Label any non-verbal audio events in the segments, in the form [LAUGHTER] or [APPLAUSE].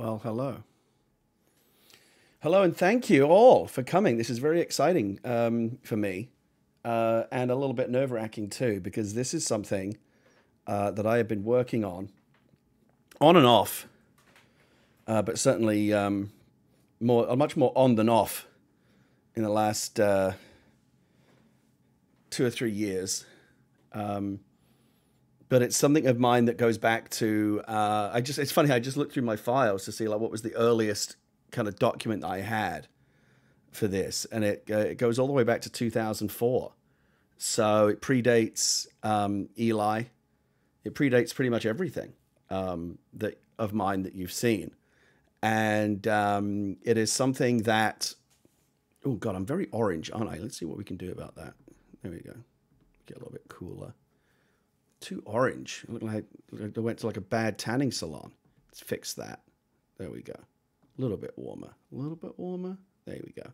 Well, hello. Hello, and thank you all for coming. This is very exciting um, for me uh, and a little bit nerve wracking too, because this is something uh, that I have been working on on and off, uh, but certainly um, more, uh, much more on than off in the last uh, two or three years. Um, but it's something of mine that goes back to uh, I just it's funny I just looked through my files to see like what was the earliest kind of document I had for this, and it uh, it goes all the way back to 2004. So it predates um, Eli. It predates pretty much everything um, that of mine that you've seen, and um, it is something that. Oh God, I'm very orange, aren't I? Let's see what we can do about that. There we go. Get a little bit cooler too orange. It looked like I went to like a bad tanning salon. Let's fix that. There we go. A little bit warmer. A little bit warmer. There we go.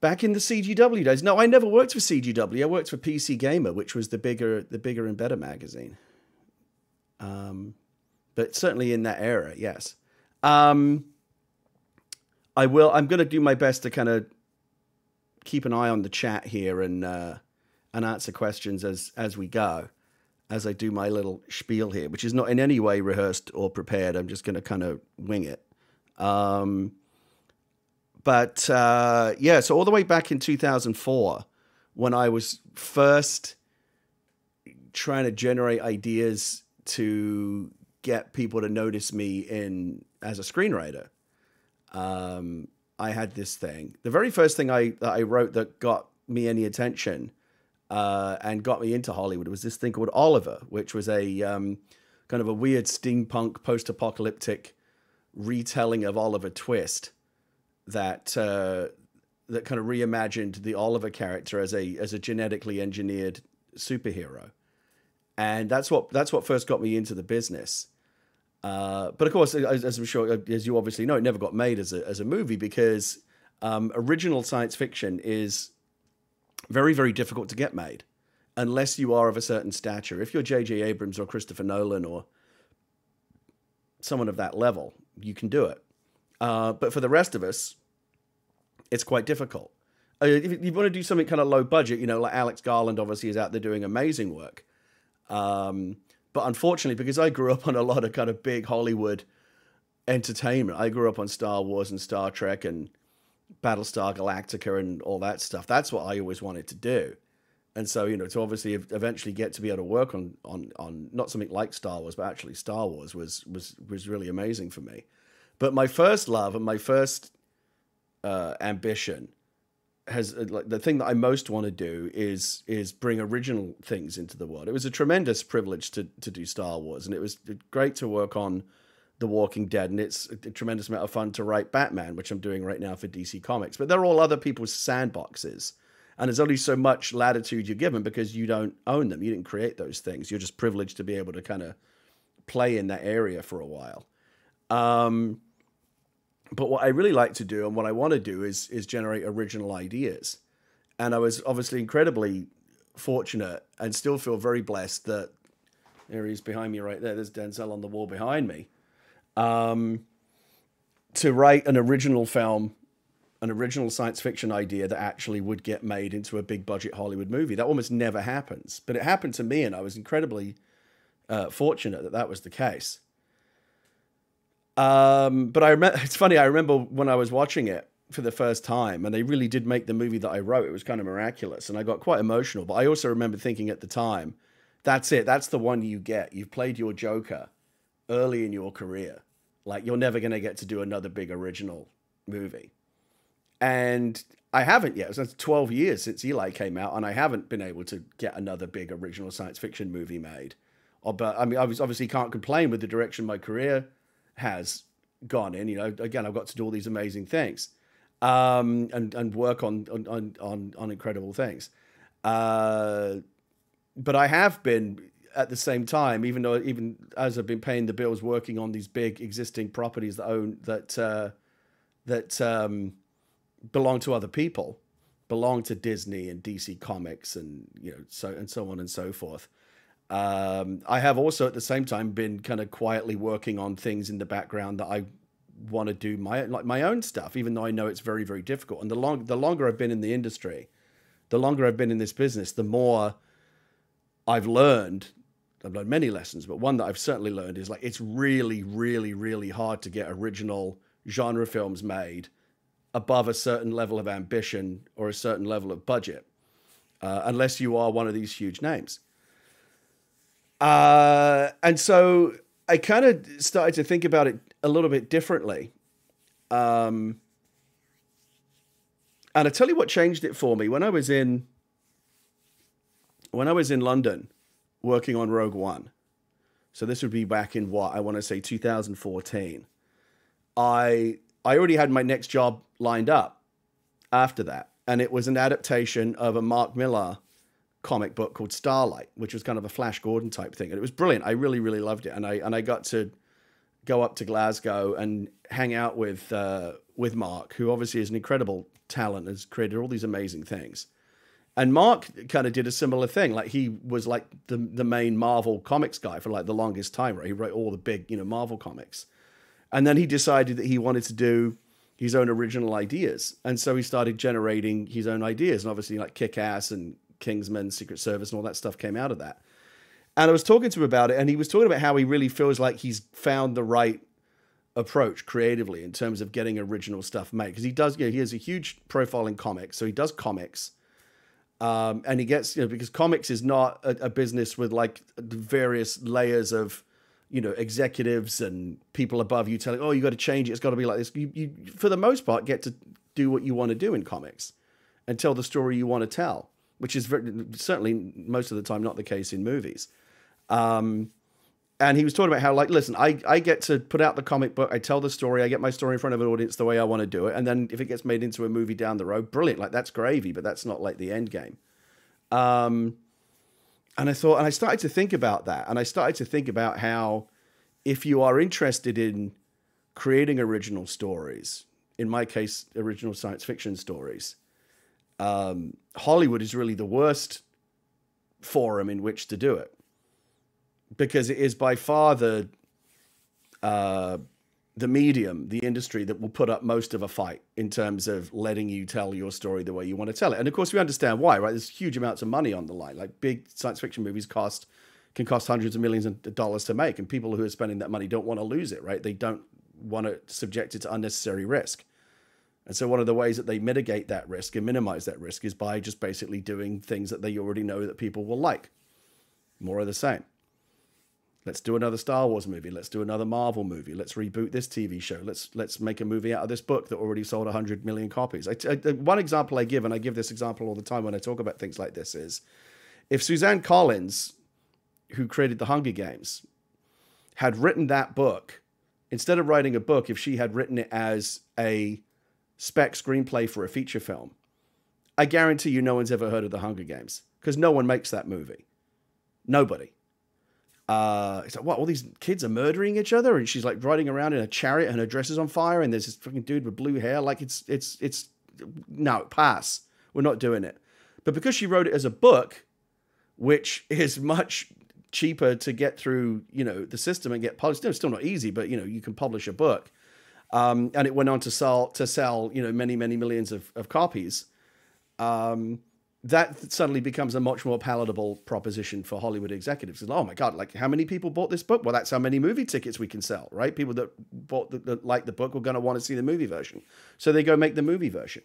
Back in the CGW days. No, I never worked for CGW. I worked for PC Gamer, which was the bigger, the bigger and better magazine. Um, but certainly in that era, yes. Um, I will. I'm going to do my best to kind of keep an eye on the chat here and uh, and answer questions as as we go, as I do my little spiel here, which is not in any way rehearsed or prepared. I'm just going to kind of wing it. Um, but uh, yeah, so all the way back in 2004, when I was first trying to generate ideas to get people to notice me in as a screenwriter, um, I had this thing. The very first thing I that I wrote that got me any attention uh, and got me into Hollywood It was this thing called Oliver, which was a um, kind of a weird steampunk post-apocalyptic retelling of Oliver Twist that uh, that kind of reimagined the Oliver character as a as a genetically engineered superhero, and that's what that's what first got me into the business. Uh, but of course, as, as, I'm sure, as you obviously know, it never got made as a as a movie because um, original science fiction is very very difficult to get made unless you are of a certain stature. If you're J.J. Abrams or Christopher Nolan or someone of that level, you can do it. Uh, but for the rest of us, it's quite difficult. Uh, if you want to do something kind of low budget, you know, like Alex Garland obviously is out there doing amazing work. Um, but unfortunately, because I grew up on a lot of kind of big Hollywood entertainment, I grew up on Star Wars and Star Trek and Battlestar Galactica and all that stuff. That's what I always wanted to do. And so, you know, to obviously eventually get to be able to work on on on not something like Star Wars, but actually Star Wars was was was really amazing for me. But my first love and my first uh, ambition has uh, like the thing that I most want to do is is bring original things into the world. It was a tremendous privilege to to do Star Wars, and it was great to work on The Walking Dead, and it's a tremendous amount of fun to write Batman, which I'm doing right now for DC Comics. But they're all other people's sandboxes, and there's only so much latitude you're given because you don't own them. You didn't create those things. You're just privileged to be able to kind of play in that area for a while. Um, but what I really like to do and what I want to do is is generate original ideas. And I was obviously incredibly fortunate and still feel very blessed that there he's behind me right there. There's Denzel on the wall behind me. Um, to write an original film, an original science fiction idea that actually would get made into a big budget Hollywood movie. That almost never happens, but it happened to me, and I was incredibly uh, fortunate that that was the case. Um, but I remember it's funny. I remember when I was watching it for the first time, and they really did make the movie that I wrote. It was kind of miraculous, and I got quite emotional. But I also remember thinking at the time, "That's it. That's the one you get. You've played your Joker early in your career. Like you're never going to get to do another big original movie." And I haven't yet. It's 12 years since Eli came out, and I haven't been able to get another big original science fiction movie made. Oh, but I mean, I obviously can't complain with the direction my career has gone in. You know, again, I've got to do all these amazing things um, and and work on on on on incredible things. Uh, but I have been at the same time, even though even as I've been paying the bills, working on these big existing properties that own that uh, that um, belong to other people, belong to Disney and DC Comics, and you know so and so on and so forth. Um, I have also at the same time been kind of quietly working on things in the background that I want to do my like my own stuff, even though I know it's very very difficult. And the long the longer I've been in the industry, the longer I've been in this business, the more I've learned. I've learned many lessons, but one that I've certainly learned is like it's really really really hard to get original genre films made above a certain level of ambition or a certain level of budget, uh, unless you are one of these huge names. Uh, and so I kind of started to think about it a little bit differently. Um, and I tell you what changed it for me when I was in when I was in London working on Rogue One. So this would be back in what I want to say 2014. I I already had my next job lined up after that, and it was an adaptation of a Mark Millar comic book called Starlight, which was kind of a Flash Gordon type thing, and it was brilliant. I really, really loved it, and I and I got to go up to Glasgow and hang out with uh, with Mark, who obviously is an incredible talent, has created all these amazing things. And Mark kind of did a similar thing. Like he was like the the main Marvel comics guy for like the longest time, right? He wrote all the big, you know, Marvel comics. And then he decided that he wanted to do his own original ideas. And so he started generating his own ideas. And obviously like Kick Ass and Kingsman, Secret Service, and all that stuff came out of that. And I was talking to him about it, and he was talking about how he really feels like he's found the right approach creatively in terms of getting original stuff made. Because he does, you know, he has a huge profile in comics, so he does comics. Um, and he gets, you know, because comics is not a, a business with like various layers of, you know, executives and people above you telling, oh, you got to change it. It's got to be like this. You, you, for the most part, get to do what you want to do in comics and tell the story you want to tell, which is very, certainly most of the time not the case in movies. Um, and he was talking about how like listen I, I get to put out the comic book i tell the story i get my story in front of an audience the way i want to do it and then if it gets made into a movie down the road brilliant like that's gravy but that's not like the end game. Um, and i thought and i started to think about that and i started to think about how if you are interested in creating original stories in my case original science fiction stories um, hollywood is really the worst forum in which to do it because it is by far the uh, the medium, the industry that will put up most of a fight in terms of letting you tell your story the way you want to tell it. And of course, we understand why, right? There's huge amounts of money on the line. Like big science fiction movies cost can cost hundreds of millions of dollars to make, and people who are spending that money don't want to lose it, right? They don't want to subject it to unnecessary risk. And so one of the ways that they mitigate that risk and minimize that risk is by just basically doing things that they already know that people will like. More of the same. Let's do another Star Wars movie. Let's do another Marvel movie. Let's reboot this TV show. Let's let's make a movie out of this book that already sold 100 million copies. I, I, one example I give, and I give this example all the time when I talk about things like this, is if Suzanne Collins, who created the Hunger Games, had written that book, instead of writing a book, if she had written it as a spec screenplay for a feature film, I guarantee you no one's ever heard of the Hunger Games because no one makes that movie. Nobody uh, it's like, what? All these kids are murdering each other, and she's like riding around in a chariot, and her dress is on fire, and there's this fucking dude with blue hair. Like it's it's it's no pass. We're not doing it. But because she wrote it as a book, which [LAUGHS] is much cheaper to get through, you know, the system and get published. it's still not easy, but you know, you can publish a book. Um, and it went on to sell to sell, you know, many many millions of, of copies. Um, that suddenly becomes a much more palatable proposition for Hollywood executives. Oh my God, like how many people bought this book? Well, that's how many movie tickets we can sell, right? People that bought the, that like the book are going to want to see the movie version. So they go make the movie version.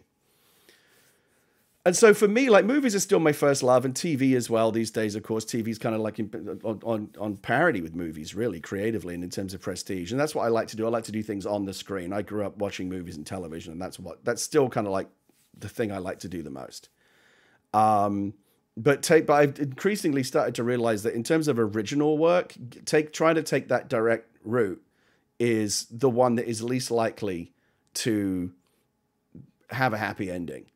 And so for me, like movies are still my first love, and TV as well. These days, of course, TV is kind of like in, on, on on parity with movies, really creatively and in terms of prestige. And that's what I like to do. I like to do things on the screen. I grew up watching movies and television, and that's what that's still kind of like the thing I like to do the most. Um, but take, but I've increasingly started to realize that in terms of original work, take try to take that direct route is the one that is least likely to have a happy ending.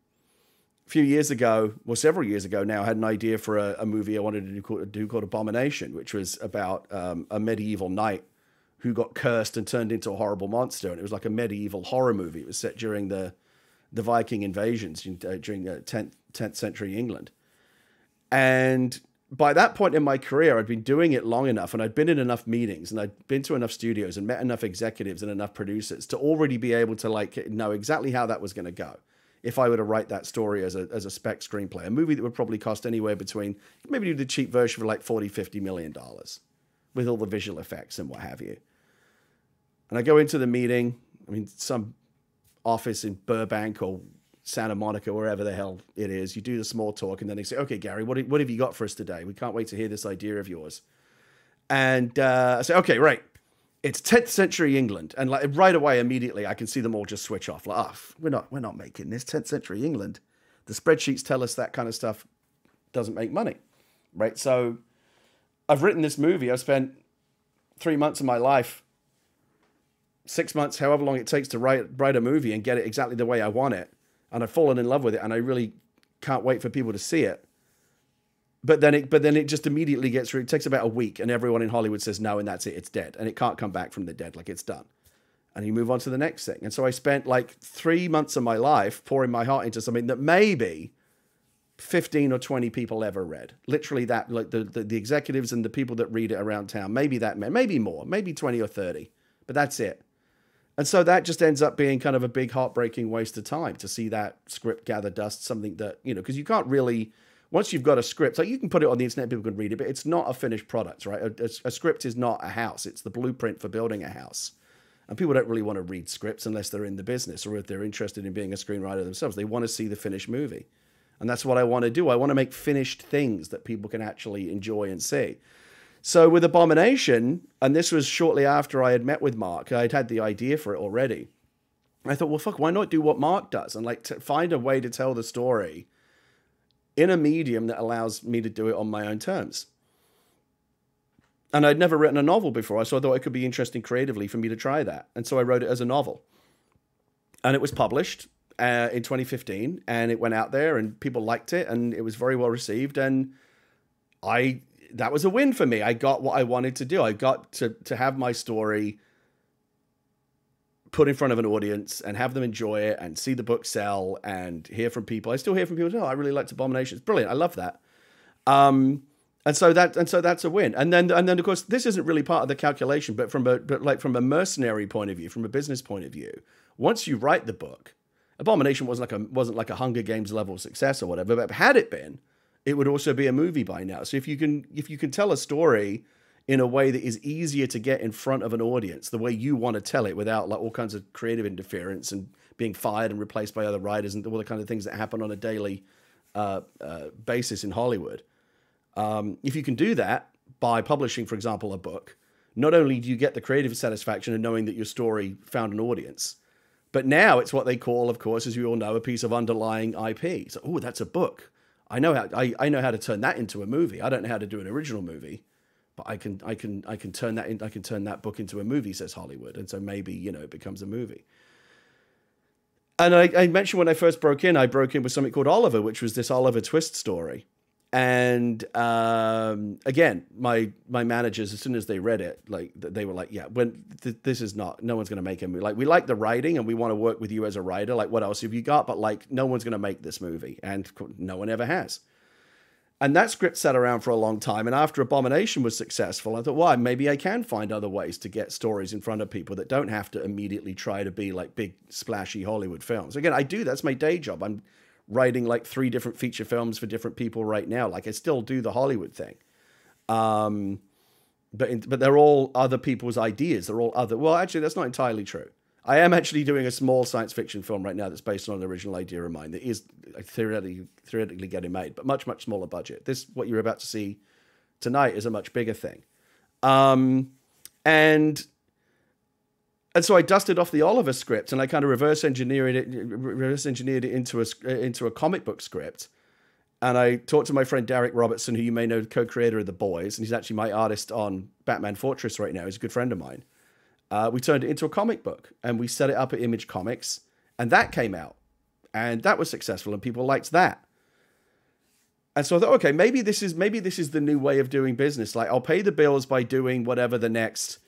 A few years ago, well, several years ago now, I had an idea for a, a movie I wanted to do called, do called Abomination, which was about um, a medieval knight who got cursed and turned into a horrible monster. And it was like a medieval horror movie. It was set during the the Viking invasions during the 10th, 10th century England. And by that point in my career, I'd been doing it long enough and I'd been in enough meetings and I'd been to enough studios and met enough executives and enough producers to already be able to like know exactly how that was going to go. If I were to write that story as a, as a spec screenplay, a movie that would probably cost anywhere between maybe do the cheap version for like 40, 50 million dollars with all the visual effects and what have you. And I go into the meeting. I mean, some office in Burbank or Santa Monica, wherever the hell it is. You do the small talk, and then they say, "Okay, Gary, what what have you got for us today? We can't wait to hear this idea of yours." And uh, I say, "Okay, right." It's 10th century England, and like right away, immediately, I can see them all just switch off. Like, oh, we're not, we're not making this 10th century England. The spreadsheets tell us that kind of stuff doesn't make money, right? So, I've written this movie. I've spent three months of my life six months, however long it takes to write write a movie and get it exactly the way I want it, and I've fallen in love with it, and I really can't wait for people to see it. but then it but then it just immediately gets it takes about a week and everyone in hollywood says no and that's it. It's dead. And it can't come back from the dead like it's done. And you move on to the next thing. And so i spent like three months of my life pouring my heart into something that maybe 15 or 20 people ever read. Literally that like the, the, the executives and the people that read it around town maybe that maybe more maybe 20 or 30 but that's it and so that just ends up being kind of a big heartbreaking waste of time to see that script gather dust something that you know because you can't really once you've got a script like you can put it on the internet people can read it but it's not a finished product right? A, a, a script is not a house. It's the blueprint for building a house. And people don't really want to read scripts unless they're in the business or if they're interested in being a screenwriter themselves. They want to see the finished movie. And that's what I want to do. I want to make finished things that people can actually enjoy and see. So with Abomination, and this was shortly after I had met with Mark, I'd had the idea for it already. I thought, well, fuck, why not do what Mark does and like find a way to tell the story in a medium that allows me to do it on my own terms. And I'd never written a novel before, so I thought it could be interesting creatively for me to try that. And so I wrote it as a novel. And it was published uh, in 2015, and it went out there, and people liked it, and it was very well received, and I that was a win for me. I got what I wanted to do. I got to to have my story put in front of an audience and have them enjoy it and see the book sell and hear from people. I still hear from people. Oh, I really liked Abomination. It's brilliant. I love that. Um, and so that and so that's a win. And then and then of course this isn't really part of the calculation, but from a but like from a mercenary point of view, from a business point of view, once you write the book, Abomination wasn't like a wasn't like a Hunger Games level success or whatever, but had it been, it would also be a movie by now. So if you can if you can tell a story in a way that is easier to get in front of an audience, the way you want to tell it without like all kinds of creative interference and being fired and replaced by other writers and all the kind of things that happen on a daily uh, uh, basis in Hollywood. Um, if you can do that by publishing, for example, a book, not only do you get the creative satisfaction of knowing that your story found an audience, but now it's what they call, of course, as you all know, a piece of underlying IP. So, oh, that's a book. I know how I, I know how to turn that into a movie. I don't know how to do an original movie, but I can I can I can turn that in, I can turn that book into a movie, says Hollywood. And so maybe, you know, it becomes a movie. And I, I mentioned when I first broke in, I broke in with something called Oliver, which was this Oliver Twist story and um, again, my my managers, as soon as they read it, like they were like, "Yeah, when th- this is not, no one's going to make a movie. Like we like the writing, and we want to work with you as a writer. Like what else have you got? But like, no one's going to make this movie, and no one ever has." And that script sat around for a long time. And after Abomination was successful, I thought, well, maybe I can find other ways to get stories in front of people that don't have to immediately try to be like big, splashy Hollywood films. Again, I do. That's my day job. I'm writing like three different feature films for different people right now. Like I still do the Hollywood thing. Um, but in, but they're all other people's ideas. They're all other. Well, actually, that's not entirely true. I am actually doing a small science fiction film right now that's based on an original idea of mine that is theoretically theoretically getting made, but much much smaller budget. This what you're about to see tonight is a much bigger thing. Um, and and so I dusted off the Oliver script and I kind of reverse engineered it, reverse engineered it into a into a comic book script. And I talked to my friend Darick Robertson, who you may know, co-creator of The Boys, and he's actually my artist on Batman Fortress right now. He's a good friend of mine. Uh, we turned it into a comic book, and we set it up at Image Comics, and that came out, and that was successful, and people liked that. And so I thought, okay, maybe this is maybe this is the new way of doing business. Like I'll pay the bills by doing whatever the next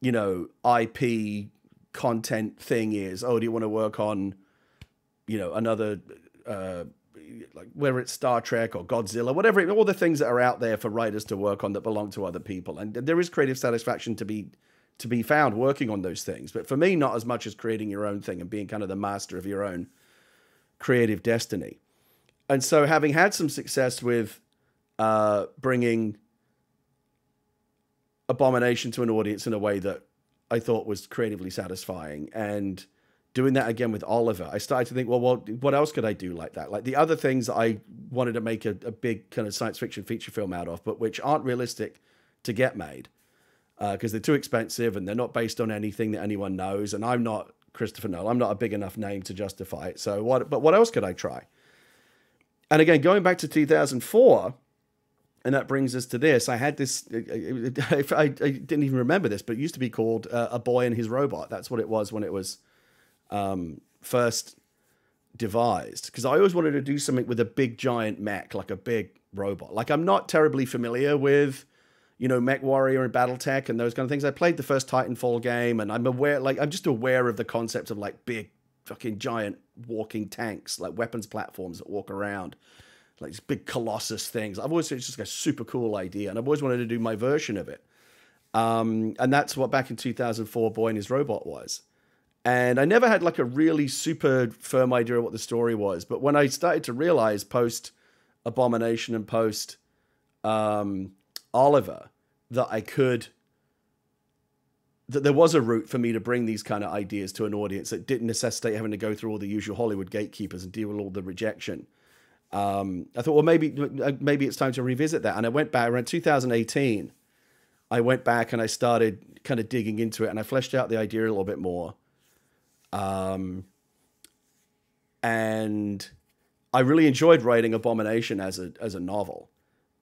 you know, IP content thing is. Oh, do you want to work on, you know, another, uh, like whether it's Star Trek or Godzilla, whatever, all the things that are out there for writers to work on that belong to other people. And there is creative satisfaction to be to be found working on those things. But for me, not as much as creating your own thing and being kind of the master of your own creative destiny. And so, having had some success with uh, bringing Abomination to an audience in a way that I thought was creatively satisfying. And doing that again with Oliver, I started to think, well, what, what else could I do like that? Like the other things I wanted to make a, a big kind of science fiction feature film out of, but which aren't realistic to get made because uh, they're too expensive and they're not based on anything that anyone knows. And I'm not Christopher Nolan. I'm not a big enough name to justify it. So what? But what else could I try? And again, going back to 2004, and that brings us to this. I had this. I, I, I didn't even remember this, but it used to be called uh, "A Boy and His Robot." That's what it was when it was um, first devised because I always wanted to do something with a big giant mech, like a big robot. Like I'm not terribly familiar with, you know, Mech Warrior and BattleTech and those kind of things. I played the first Titanfall game, and I'm aware, like I'm just aware of the concept of like big fucking giant walking tanks, like weapons platforms that walk around, like these big colossus things. I've always it's just like a super cool idea, and I've always wanted to do my version of it. Um, and that's what back in 2004, Boy and His Robot was. And I never had like a really super firm idea of what the story was. But when I started to realize post Abomination and post um, Oliver that I could, that there was a route for me to bring these kind of ideas to an audience that didn't necessitate having to go through all the usual Hollywood gatekeepers and deal with all the rejection. Um, I thought, well, maybe maybe it's time to revisit that. And I went back around 2018. I went back and I started kind of digging into it, and I fleshed out the idea a little bit more. Um, and I really enjoyed writing Abomination as a as a novel,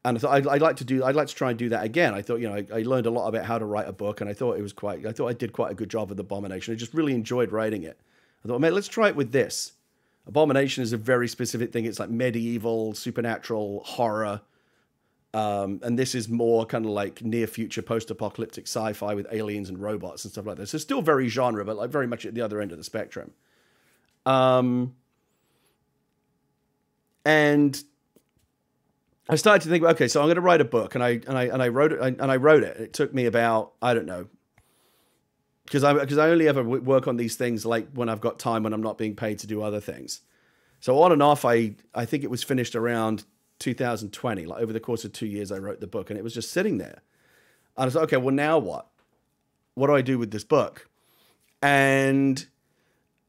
and I thought I'd, I'd, like to do I'd like to try and do that again. I thought you know I, I, learned a lot about how to write a book, and I thought it was quite I thought I did quite a good job with Abomination. I just really enjoyed writing it. I thought, man, let's try it with this. Abomination is a very specific thing. It's like medieval, supernatural horror. Um, and this is more kind of like near future post apocalyptic sci fi with aliens and robots and stuff like this. So still very genre, but like very much at the other end of the spectrum. Um, and I started to think, okay, so I'm going to write a book, and I and I and I wrote it, and I wrote it. It took me about I don't know, because I because I only ever work on these things like when I've got time when I'm not being paid to do other things. So on and off, I I think it was finished around 2020. Like over the course of two years, I wrote the book, and it was just sitting there. And I was like, okay, well now what? What do I do with this book? And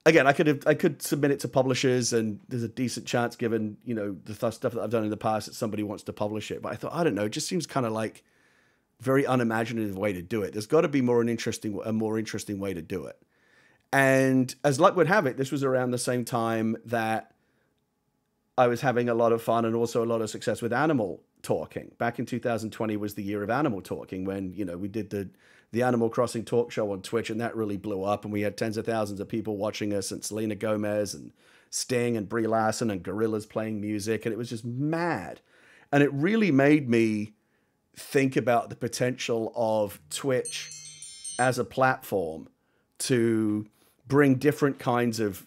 again, I could have I could submit it to publishers, and there's a decent chance, given you know the th- stuff that I've done in the past, that somebody wants to publish it. But I thought, I don't know, it just seems kind of like very unimaginative way to do it. There's got to be more an interesting a more interesting way to do it. And as luck would have it, this was around the same time that I was having a lot of fun and also a lot of success with animal talking. Back in 2020 was the year of animal talking when, you know, we did the the Animal Crossing talk show on Twitch and that really blew up and we had tens of thousands of people watching us and Selena Gomez and Sting and Brie Larson and gorillas playing music and it was just mad. And it really made me think about the potential of Twitch as a platform to bring different kinds of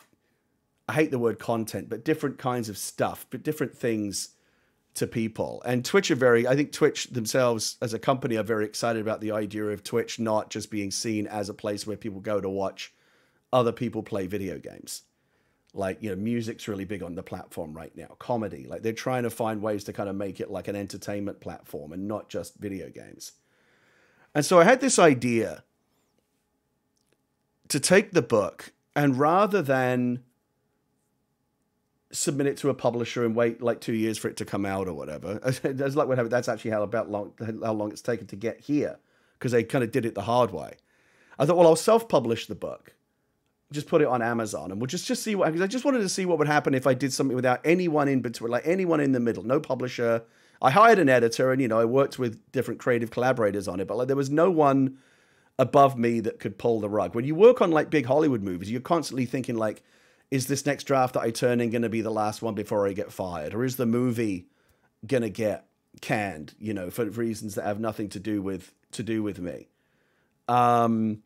I hate the word content, but different kinds of stuff, but different things to people. And Twitch are very, I think Twitch themselves as a company are very excited about the idea of Twitch not just being seen as a place where people go to watch other people play video games. Like, you know, music's really big on the platform right now, comedy. Like, they're trying to find ways to kind of make it like an entertainment platform and not just video games. And so I had this idea to take the book and rather than submit it to a publisher and wait like two years for it to come out or whatever. Would have it, that's actually how about long how long it's taken to get here because they kind of did it the hard way. I thought, well, I'll self-publish the book, just put it on Amazon, and we'll just just see what. Because I just wanted to see what would happen if I did something without anyone in between, like anyone in the middle, no publisher. I hired an editor, and you know, I worked with different creative collaborators on it, but like there was no one above me that could pull the rug. When you work on like big Hollywood movies, you're constantly thinking like is this next draft that I turn in going to be the last one before I get fired? Or is the movie going to get canned, you know, for reasons that have nothing to do with, to do with me? Um,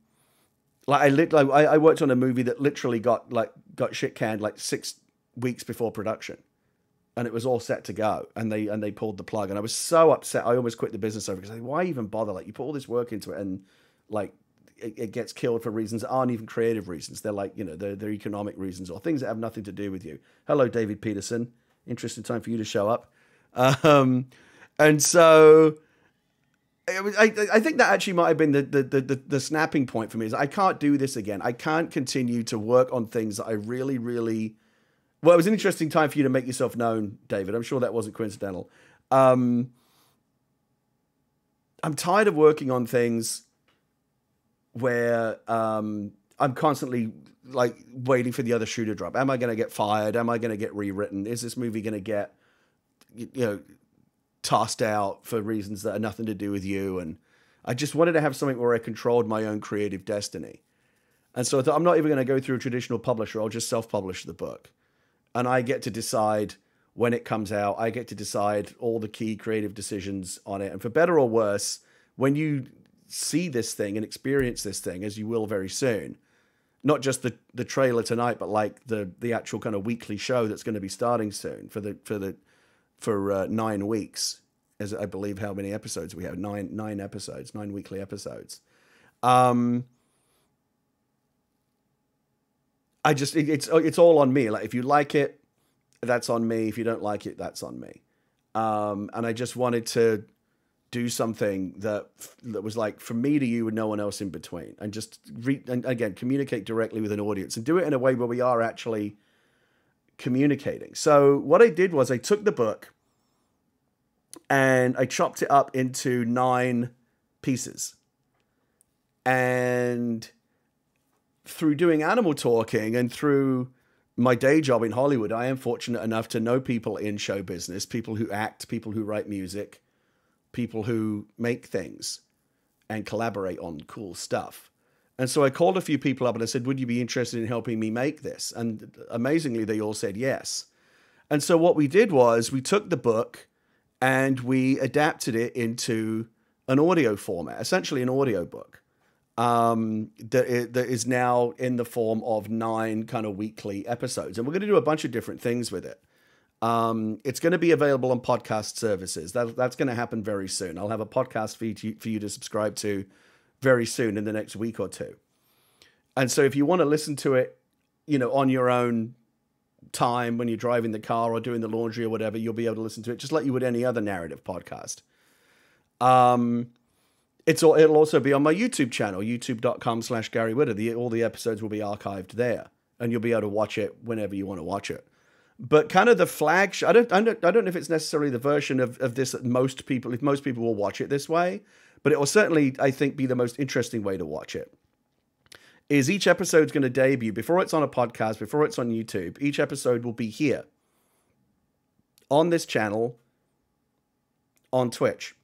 like I lit, like I, I worked on a movie that literally got like, got shit canned like six weeks before production and it was all set to go and they and they pulled the plug and i was so upset i almost quit the business over because why even bother like you put all this work into it and like it, it, gets killed for reasons that aren't even creative reasons. They're like, you know, they're, they're economic reasons or things that have nothing to do with you. Hello, David Peterson. Interesting time for you to show up. Um, and so I, I think that actually might have been the, the, the, the, snapping point for me is I can't do this again. I can't continue to work on things that I really, really, well, it was an interesting time for you to make yourself known, David. I'm sure that wasn't coincidental. Um, I'm tired of working on things where um, I'm constantly like waiting for the other shoe to drop. Am I going to get fired? Am I going to get rewritten? Is this movie going to get you know tossed out for reasons that are nothing to do with you? And I just wanted to have something where I controlled my own creative destiny. And so I thought I'm not even going to go through a traditional publisher. I'll just self-publish the book. and I get to decide when it comes out. I get to decide all the key creative decisions on it. And for better or worse, when you see this thing and experience this thing, as you will very soon, not just the the trailer tonight, but like the the actual kind of weekly show that's going to be starting soon for the for the for uh, nine weeks, as I believe how many episodes we have nine nine episodes, nine weekly episodes. Um, I just it, it's it's all on me. Like if you like it, that's on me. If you don't like it, that's on me. Um, and I just wanted to do something that that was like from me to you and no one else in between, and just re- and again communicate directly with an audience and do it in a way where we are actually communicating. So what I did was I took the book and I chopped it up into nine pieces, and through doing animal talking and through my day job in Hollywood, I am fortunate enough to know people in show business, people who act, people who write music, people who make things and collaborate on cool stuff. And so I called a few people up and I said, Would you be interested in helping me make this? And amazingly, they all said yes. And so what we did was we took the book and we adapted it into an audio format, essentially an audio book um, that, that is now in the form of nine kind of weekly episodes. And we're going to do a bunch of different things with it. Um, it's going to be available on podcast services. That, that's going to happen very soon. I'll have a podcast feed for you to subscribe to very soon in the next week or two. And so if you want to listen to it, you know, on your own time when you're driving the car or doing the laundry or whatever, you'll be able to listen to it just like you would any other narrative podcast. Um, it's all, it'll also be on my YouTube channel, youtube.com slash Gary Whitta. The, all the episodes will be archived there, and you'll be able to watch it whenever you want to watch it. But kind of the flagship, I don't, I don't, I don't know if it's necessarily the version of, of this that most people, if most people will watch it this way, but it will certainly, I think, be the most interesting way to watch it. Is each episode's going to debut before it's on a podcast, before it's on YouTube. Each episode will be here on this channel on Twitch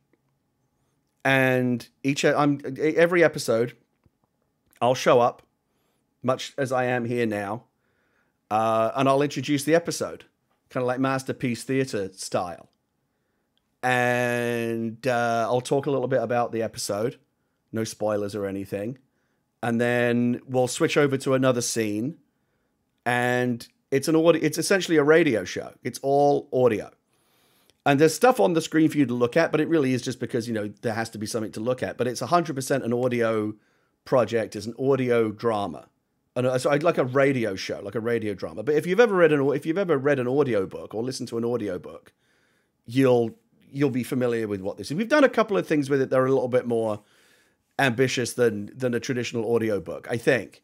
and each I'm every episode I'll show up much as I am here now uh, and I'll introduce the episode kind of like masterpiece theater style and uh, I'll talk a little bit about the episode no spoilers or anything and then we'll switch over to another scene and it's an audio it's essentially a radio show it's all audio and there's stuff on the screen for you to look at, but it really is just because, you know, there has to be something to look at. But it's 100% an audio project, it's an audio drama. And so I'd like a radio show, like a radio drama. But if you've ever read an if you've ever read an audio book or listened to an audio book, you'll you'll be familiar with what this is. We've done a couple of things with it that are a little bit more ambitious than than a traditional audio book, I think.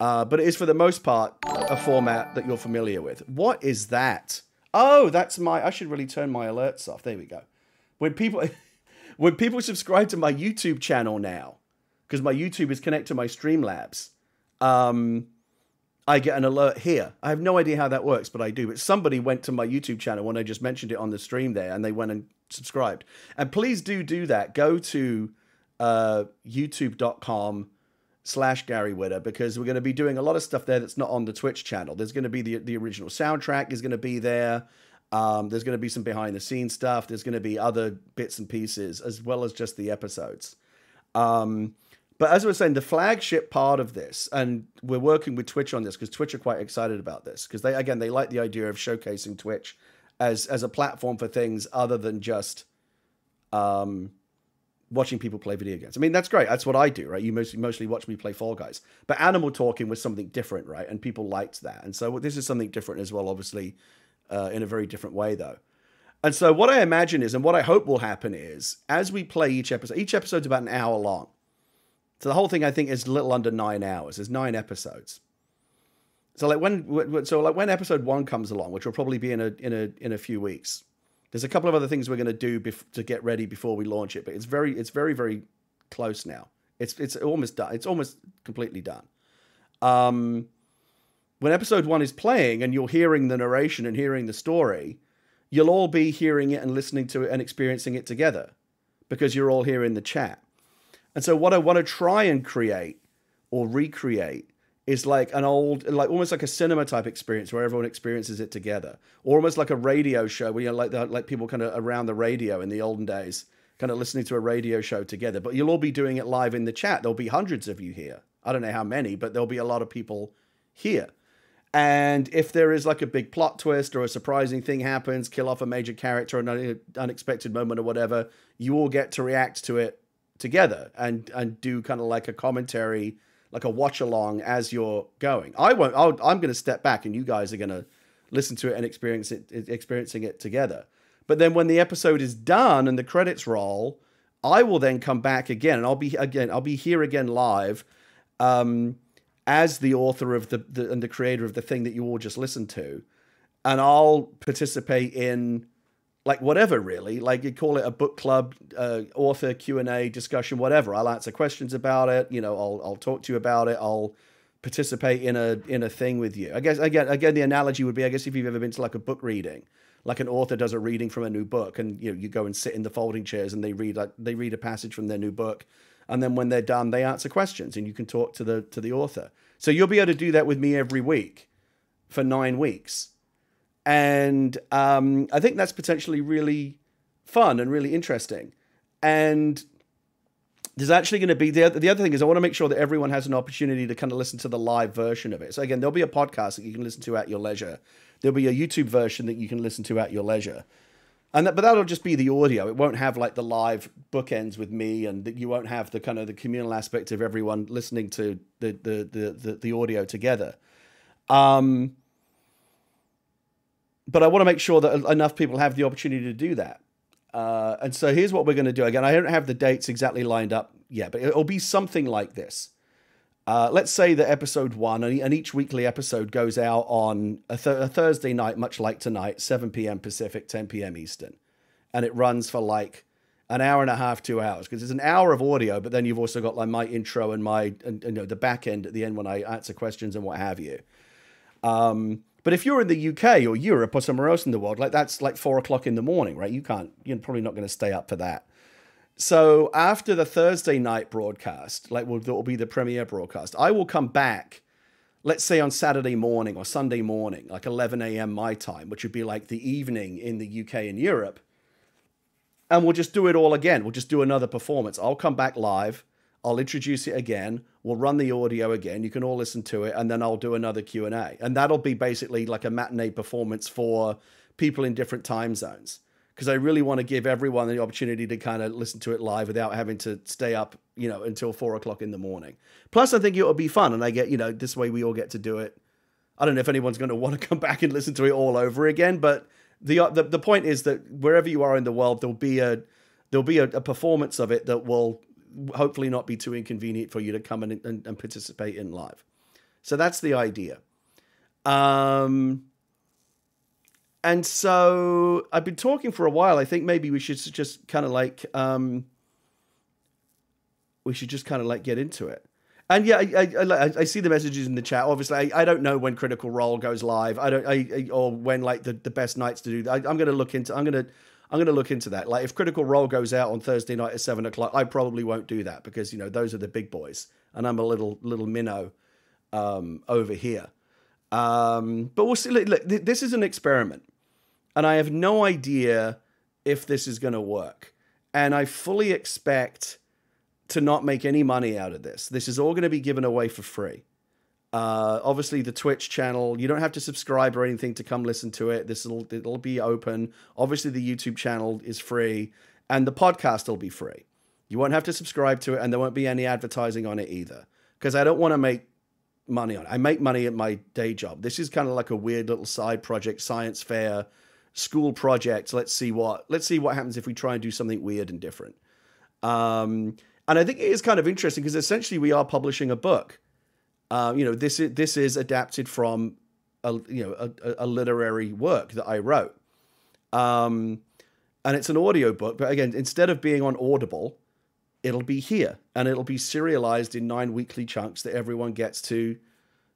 Uh, but it is for the most part a format that you're familiar with. What is that? Oh, that's my. I should really turn my alerts off. There we go. When people, [LAUGHS] when people subscribe to my YouTube channel now, because my YouTube is connected to my Streamlabs, um, I get an alert here. I have no idea how that works, but I do. But somebody went to my YouTube channel when I just mentioned it on the stream there, and they went and subscribed. And please do do that. Go to uh, YouTube.com slash Gary Whitta because we're going to be doing a lot of stuff there that's not on the Twitch channel. There's going to be the the original soundtrack is going to be there. Um, there's going to be some behind the scenes stuff. There's going to be other bits and pieces as well as just the episodes. Um, but as I was saying, the flagship part of this, and we're working with Twitch on this because Twitch are quite excited about this because they again they like the idea of showcasing Twitch as as a platform for things other than just um, watching people play video games. I mean, that's great. That's what I do, right? You mostly mostly watch me play Fall Guys. But animal talking was something different, right? And people liked that. And so this is something different as well, obviously, uh, in a very different way, though. And so what I imagine is, and what I hope will happen is, as we play each episode, each episode's about an hour long. So the whole thing, I think, is a little under nine hours. There's nine episodes. So like when, so like when episode one comes along, which will probably be in a in a in a few weeks, there's a couple of other things we're going to do bef- to get ready before we launch it, but it's very it's very very close now. It's it's almost done. It's almost completely done. Um, when episode one is playing and you're hearing the narration and hearing the story, you'll all be hearing it and listening to it and experiencing it together because you're all here in the chat. And so, what I want to try and create or recreate is like an old, like almost like a cinema type experience where everyone experiences it together, or almost like a radio show where you know, like the, like people kind of around the radio in the olden days, kind of listening to a radio show together. But you'll all be doing it live in the chat. There'll be hundreds of you here. I don't know how many, but there'll be a lot of people here. And if there is like a big plot twist or a surprising thing happens, kill off a major character, an unexpected moment or whatever, you all get to react to it together and and do kind of like a commentary like a watch along as you're going. I won't. i am going to step back, and you guys are going to listen to it and experience it, experiencing it together. But then when the episode is done and the credits roll, I will then come back again, and I'll be again. I'll be here again live, um, as the author of the, the and the creator of the thing that you all just listened to, and I'll participate in like whatever really. Like you call it a book club uh, author q&a discussion whatever. I'll answer questions about it you know i'll, I'll talk to you about it. I'll participate in a in a thing with you. I guess again again the analogy would be i guess if you've ever been to like a book reading. Like an author does a reading from a new book and you know you go and sit in the folding chairs and they read like they read a passage from their new book. And then when they're done they answer questions and you can talk to the to the author. So you'll be able to do that with me every week for nine weeks and um, I think that's potentially really fun and really interesting. And there's actually going to be the, the other thing is I want to make sure that everyone has an opportunity to kind of listen to the live version of it. So again, there'll be a podcast that you can listen to at your leisure. There'll be a YouTube version that you can listen to at your leisure. And that, but that'll just be the audio. It won't have like the live bookends with me, and that you won't have the kind of the communal aspect of everyone listening to the the the the, the audio together. Um, but I want to make sure that enough people have the opportunity to do that. Uh, and so here's what we're going to do. Again, I don't have the dates exactly lined up yet, but it'll be something like this. Uh, let's say that episode one, and each weekly episode goes out on a, th- a, Thursday night, much like tonight, 7 p.m. Pacific, 10 p.m. Eastern. And it runs for like an hour and a half, two hours, because it's an hour of audio, but then you've also got like my intro and my, and, you know, the back end at the end when I answer questions and what have you. Um, but if you're in the UK or Europe or somewhere else in the world, like that's like four o'clock in the morning, right? You can't, you're probably not going to stay up for that. So after the Thursday night broadcast, like will, that will be the premiere broadcast, I will come back, let's say on Saturday morning or Sunday morning, like 11 a.m. my time, which would be like the evening in the UK and Europe. And we'll just do it all again. We'll just do another performance. I'll come back live. I'll introduce it again. We'll run the audio again. You can all listen to it, and then I'll do another Q and A, and that'll be basically like a matinee performance for people in different time zones. Because I really want to give everyone the opportunity to kind of listen to it live without having to stay up, you know, until four o'clock in the morning. Plus, I think it'll be fun, and I get, you know, this way we all get to do it. I don't know if anyone's going to want to come [LAUGHS] back and listen to it all over again, but the uh, the, the point is that wherever you are in the world, there'll be a there'll be a, a performance of it that will hopefully not be too inconvenient for you to come and, and, and participate in live. So that's the idea. Um, and so I've been talking for a while. I think maybe we should just kind of like um, we should just kind of like get into it. And yeah, I, I, I, see the messages in the chat. Obviously, I, I, don't know when Critical Role goes live. I don't, I, or when like the, the best nights to do. I, I'm going to look into. I'm going to I'm going to look into that. Like if Critical Role goes out on Thursday night at seven o'clock, I probably won't do that because you know those are the big boys, and I'm a little little minnow um, over here. Um, but we'll see. Look, look, this is an experiment, and I have no idea if this is going to work. And I fully expect to not make any money out of this. This is all going to be given away for free. Uh, obviously, the Twitch channel, you don't have to subscribe or anything to come listen to it. This will it'll be open. Obviously, the YouTube channel is free, and the podcast will be free. You won't have to subscribe to it, and there won't be any advertising on it either. Because I don't want to make money on it. I make money at my day job. This is kind of like a weird little side project, science fair, school project. Let's see what let's see what happens if we try and do something weird and different. Um, and I think it is kind of interesting because essentially we are publishing a book. Uh, you know, this is this is adapted from a you know a, a literary work that I wrote, um, and it's an audio book. But again, instead of being on Audible, it'll be here, and it'll be serialized in nine weekly chunks that everyone gets to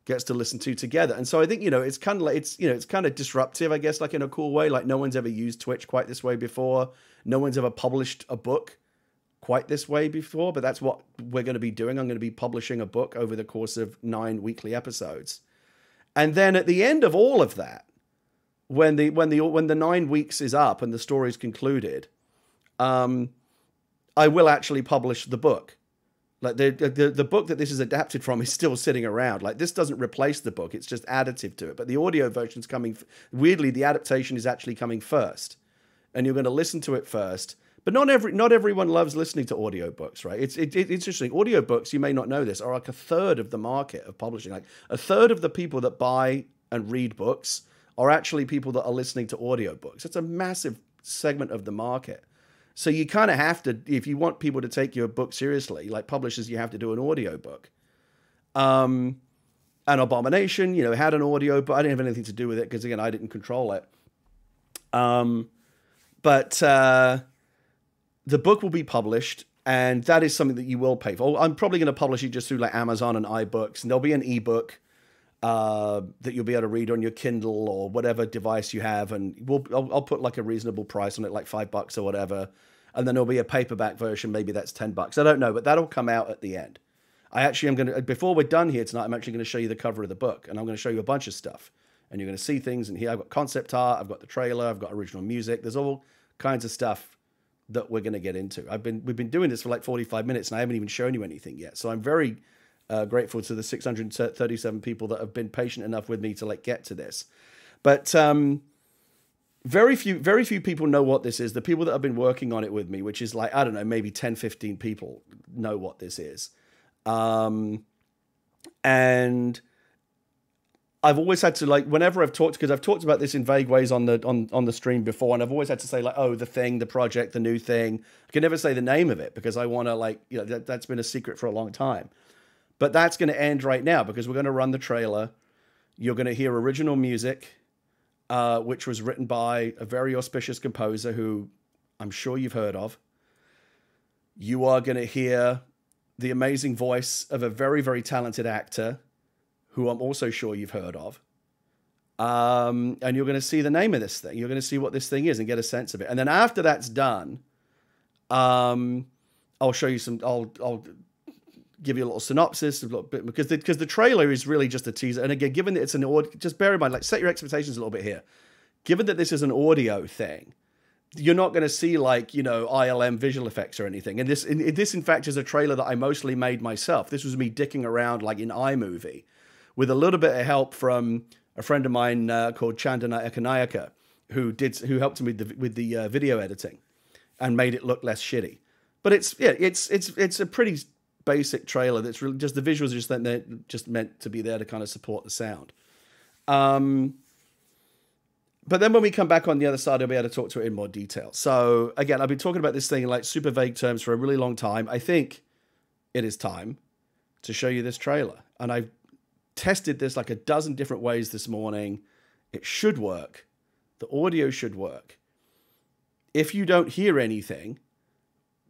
gets to listen to together. And so I think you know it's kind of like it's you know it's kind of disruptive, I guess, like in a cool way. Like no one's ever used Twitch quite this way before. No one's ever published a book quite this way before, but that's what we're going to be doing. I'm going to be publishing a book over the course of nine weekly episodes. And then at the end of all of that, when the when the when the nine weeks is up and the story's concluded, um, I will actually publish the book. Like the, the the book that this is adapted from is still sitting around. Like this doesn't replace the book; it's just additive to it. But the audio version's coming. Weirdly, the adaptation is actually coming first, and you're going to listen to it first. But not every not everyone loves listening to audiobooks, right? It's it, it's interesting. Audiobooks, you may not know this, are like a third of the market of publishing. Like a third of the people that buy and read books are actually people that are listening to audiobooks. It's a massive segment of the market. So you kind of have to, if you want people to take your book seriously, like publishers, you have to do an audio book. Um, an abomination, you know, had an audio, but I didn't have anything to do with it because again, I didn't control it. Um, but uh, the book will be published, and that is something that you will pay for. I'm probably going to publish it just through like Amazon and iBooks, and there'll be an ebook uh, that you'll be able to read on your Kindle or whatever device you have, and we'll I'll, I'll, put like a reasonable price on it, like five bucks or whatever, and then there'll be a paperback version, maybe that's ten bucks. I don't know, but that'll come out at the end. I actually am going to before we're done here tonight. I'm actually going to show you the cover of the book, and I'm going to show you a bunch of stuff, and you're going to see things. And here I've got concept art, I've got the trailer, I've got original music. There's all kinds of stuff that we're going to get into. I've been we've been doing this for like 45 minutes, and I haven't even shown you anything yet. So I'm very uh, grateful to the 637 people that have been patient enough with me to like get to this. But um, very few very few people know what this is. The people that have been working on it with me, which is like I don't know, maybe 10 15 people know what this is. Um, and I've always had to like whenever I've talked because I've talked about this in vague ways on the on on the stream before, and I've always had to say like, oh, the thing, the project, the new thing. I can never say the name of it because I want to like you know that, that's been a secret for a long time. But that's going to end right now because we're going to run the trailer. You're going to hear original music, uh, which was written by a very auspicious composer who I'm sure you've heard of. You are going to hear the amazing voice of a very, very talented actor who I'm also sure you've heard of. Um, and you're going to see the name of this thing. You're going to see what this thing is and get a sense of it. And then after that's done, um, I'll show you some. I'll I'll give you a little synopsis, a little bit because the, because the trailer is really just a teaser. And again, given that it's an audio, just bear in mind, like set your expectations a little bit here. Given that this is an audio thing, you're not going to see like you know ILM visual effects or anything. And this in, this in fact is a trailer that I mostly made myself. This was me dicking around like in iMovie with a little bit of help from a friend of mine uh, called Chandana Ekanayake, who did who helped me with the, with the uh, video editing and made it look less shitty. But it's yeah, it's it's it's a pretty basic trailer that's really just the visuals are just that just meant to be there to kind of support the sound. Um, but then when we come back on the other side, I'll be able to talk to it in more detail. So again, I've been talking about this thing in like super vague terms for a really long time. I think it is time to show you this trailer, and I've tested this like a dozen different ways this morning. It should work. The audio should work. If you don't hear anything,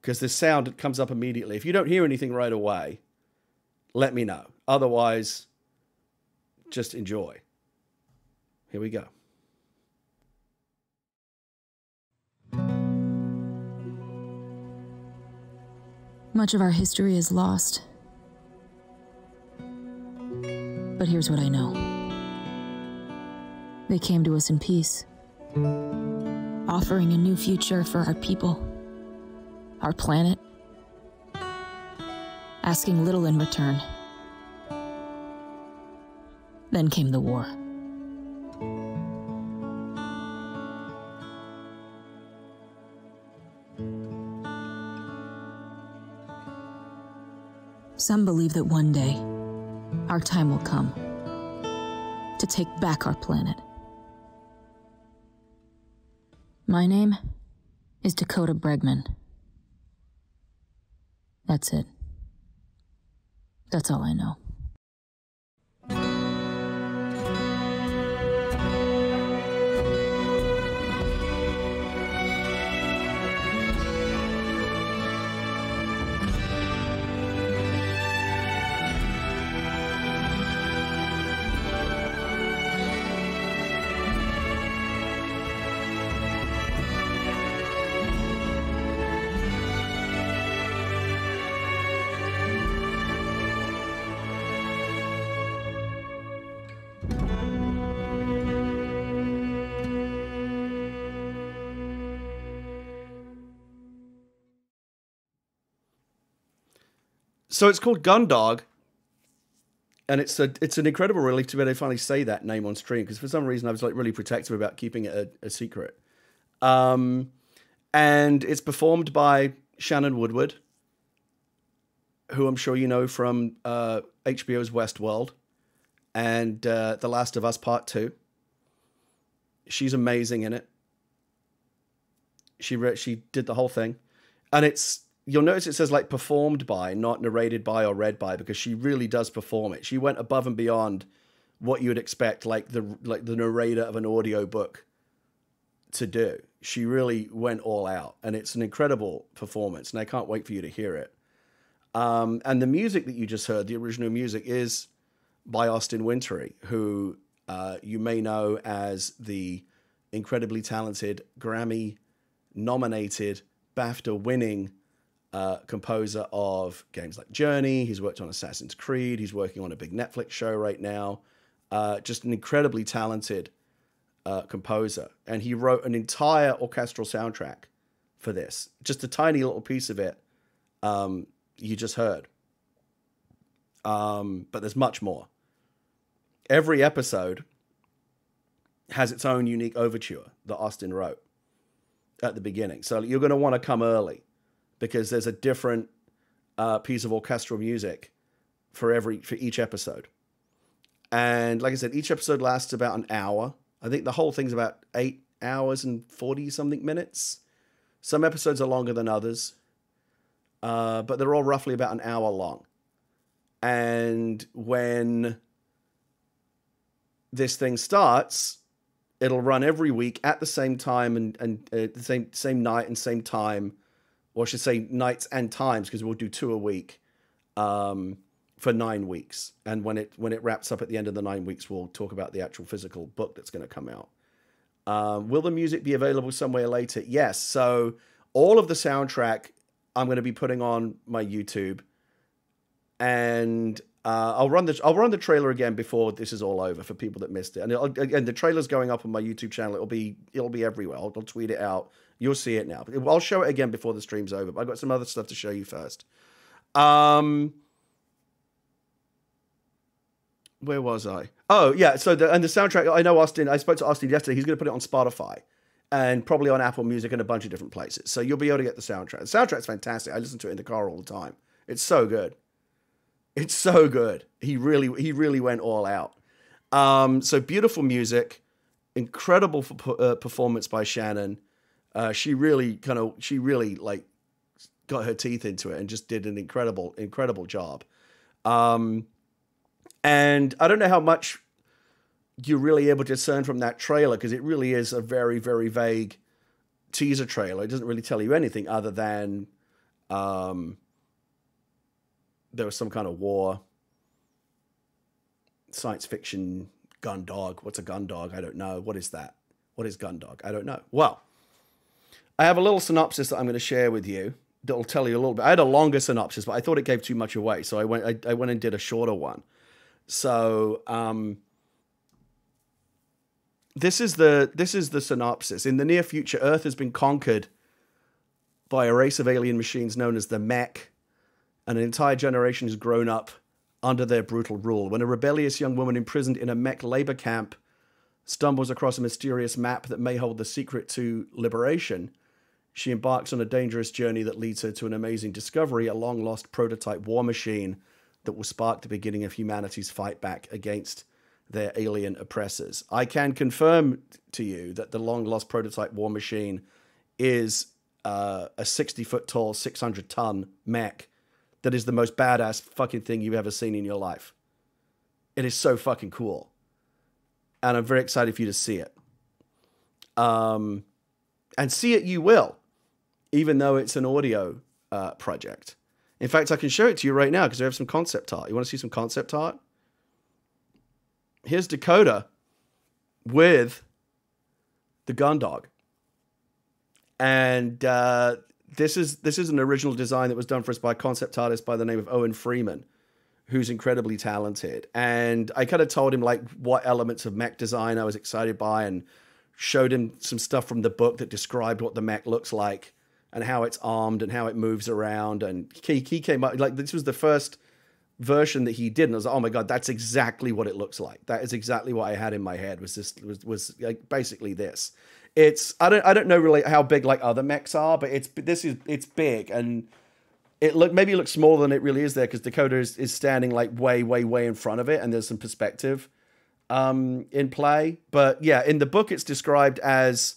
because the sound comes up immediately. If you don't hear anything right away, let me know. Otherwise, just enjoy. Here we go. Much of our history is lost. But here's what I know they came to us in peace, offering a new future for our people our planet, asking little in return. Then came the war. Some believe that one day, our time will come to take back our planet. My name is Dakota Bregman. That's it. That's all I know. So it's called Gundog, and it's a it's an incredible relief to be able to finally say that name on stream because for some reason I was like really protective about keeping it a, a secret. Um, and it's performed by Shannon Woodward, who I'm sure you know from uh, HBO's Westworld and uh, The Last of Us Part Two. She's amazing in it. She re- she did the whole thing, and it's you'll notice it says like performed by, not narrated by or read by, because she really does perform it. She went above and beyond what you would expect, like the like the narrator of an audio book to do. She really went all out, and it's an incredible performance, and I can't wait for you to hear it. Um, and the music that you just heard, the original music, is by Austin Wintory, who uh, you may know as the incredibly talented Grammy nominated, BAFTA winning uh, composer of games like Journey. He's worked on Assassin's Creed. He's working on a big Netflix show right now. Uh, just an incredibly talented uh, composer. And he wrote an entire orchestral soundtrack for this. Just a tiny little piece of it um, you just heard. Um, but there's much more. Every episode has its own unique overture that Austin wrote at the beginning. So you're going to want to come early because there's a different uh, piece of orchestral music for every for each episode. And like I said, each episode lasts about an hour. I think the whole thing's about eight hours and forty something minutes. Some episodes are longer than others, uh, but they're all roughly about an hour long. And when this thing starts, it'll run every week at the same time and and uh, the same same night and same time or I should say nights and times, because we'll do two a week um, for nine weeks. And when it when it wraps up at the end of the nine weeks, we'll talk about the actual physical book that's going to come out. Um, will the music be available somewhere later? Yes. So all of the soundtrack I'm going to be putting on my YouTube, and uh, I'll run the I'll run the trailer again before this is all over for people that missed it. And again, the trailer's going up on my YouTube channel. It'll be it'll be everywhere. I'll, I'll tweet it out You'll see it now. I'll show it again before the stream's over. But I've got some other stuff to show you first. Um, where was I? Oh yeah. So the and the soundtrack. I know Austin. I spoke to Austin yesterday. He's going to put it on Spotify and probably on Apple Music and a bunch of different places. So you'll be able to get the soundtrack. The soundtrack's fantastic. I listen to it in the car all the time. It's so good. It's so good. He really he really went all out. Um, so beautiful music, incredible uh, performance by Shannon. Uh, she really kind of she really like got her teeth into it and just did an incredible incredible job. Um, and I don't know how much you're really able to discern from that trailer because it really is a very very vague teaser trailer. It doesn't really tell you anything other than um, there was some kind of war, science fiction gun dog. What's a gun dog? I don't know. What is that? What is gun dog? I don't know. Well, I have a little synopsis that I'm going to share with you that'll tell you a little bit. I had a longer synopsis, but I thought it gave too much away, so I went. I, I went and did a shorter one. So um, this is the this is the synopsis. In the near future, Earth has been conquered by a race of alien machines known as the Mech, and an entire generation has grown up under their brutal rule. When a rebellious young woman imprisoned in a Mech labor camp stumbles across a mysterious map that may hold the secret to liberation she embarks on a dangerous journey that leads her to an amazing discovery a long lost prototype war machine that will spark the beginning of humanity's fight back against their alien oppressors. I can confirm to you that the long lost prototype war machine is uh, a 60 foot tall, 600 ton mech that is the most badass fucking thing you've ever seen in your life. It is so fucking cool. And I'm very excited for you to see it. Um, and see it you will even though it's an audio uh, project. In fact, I can show it to you right now because I have some concept art. You want to see some concept art? Here's Dakota with the gun dog. And uh, this is this is an original design that was done for us by a concept artist by the name of Owen Freeman, who's incredibly talented. And I kind of told him like what elements of mech design I was excited by and showed him some stuff from the book that described what the mech looks like and how it's armed and how it moves around. And he, he came up like this was the first version that he did, and I was like, oh my god, that's exactly what it looks like. That is exactly what I had in my head. Was this was was like basically this. It's I don't I don't know really how big like other mechs are, but it's this is it's big and it look maybe it looks smaller than it really is there because Dakota is, is standing like way way way in front of it, and there's some perspective um, in play. But yeah, in the book, it's described as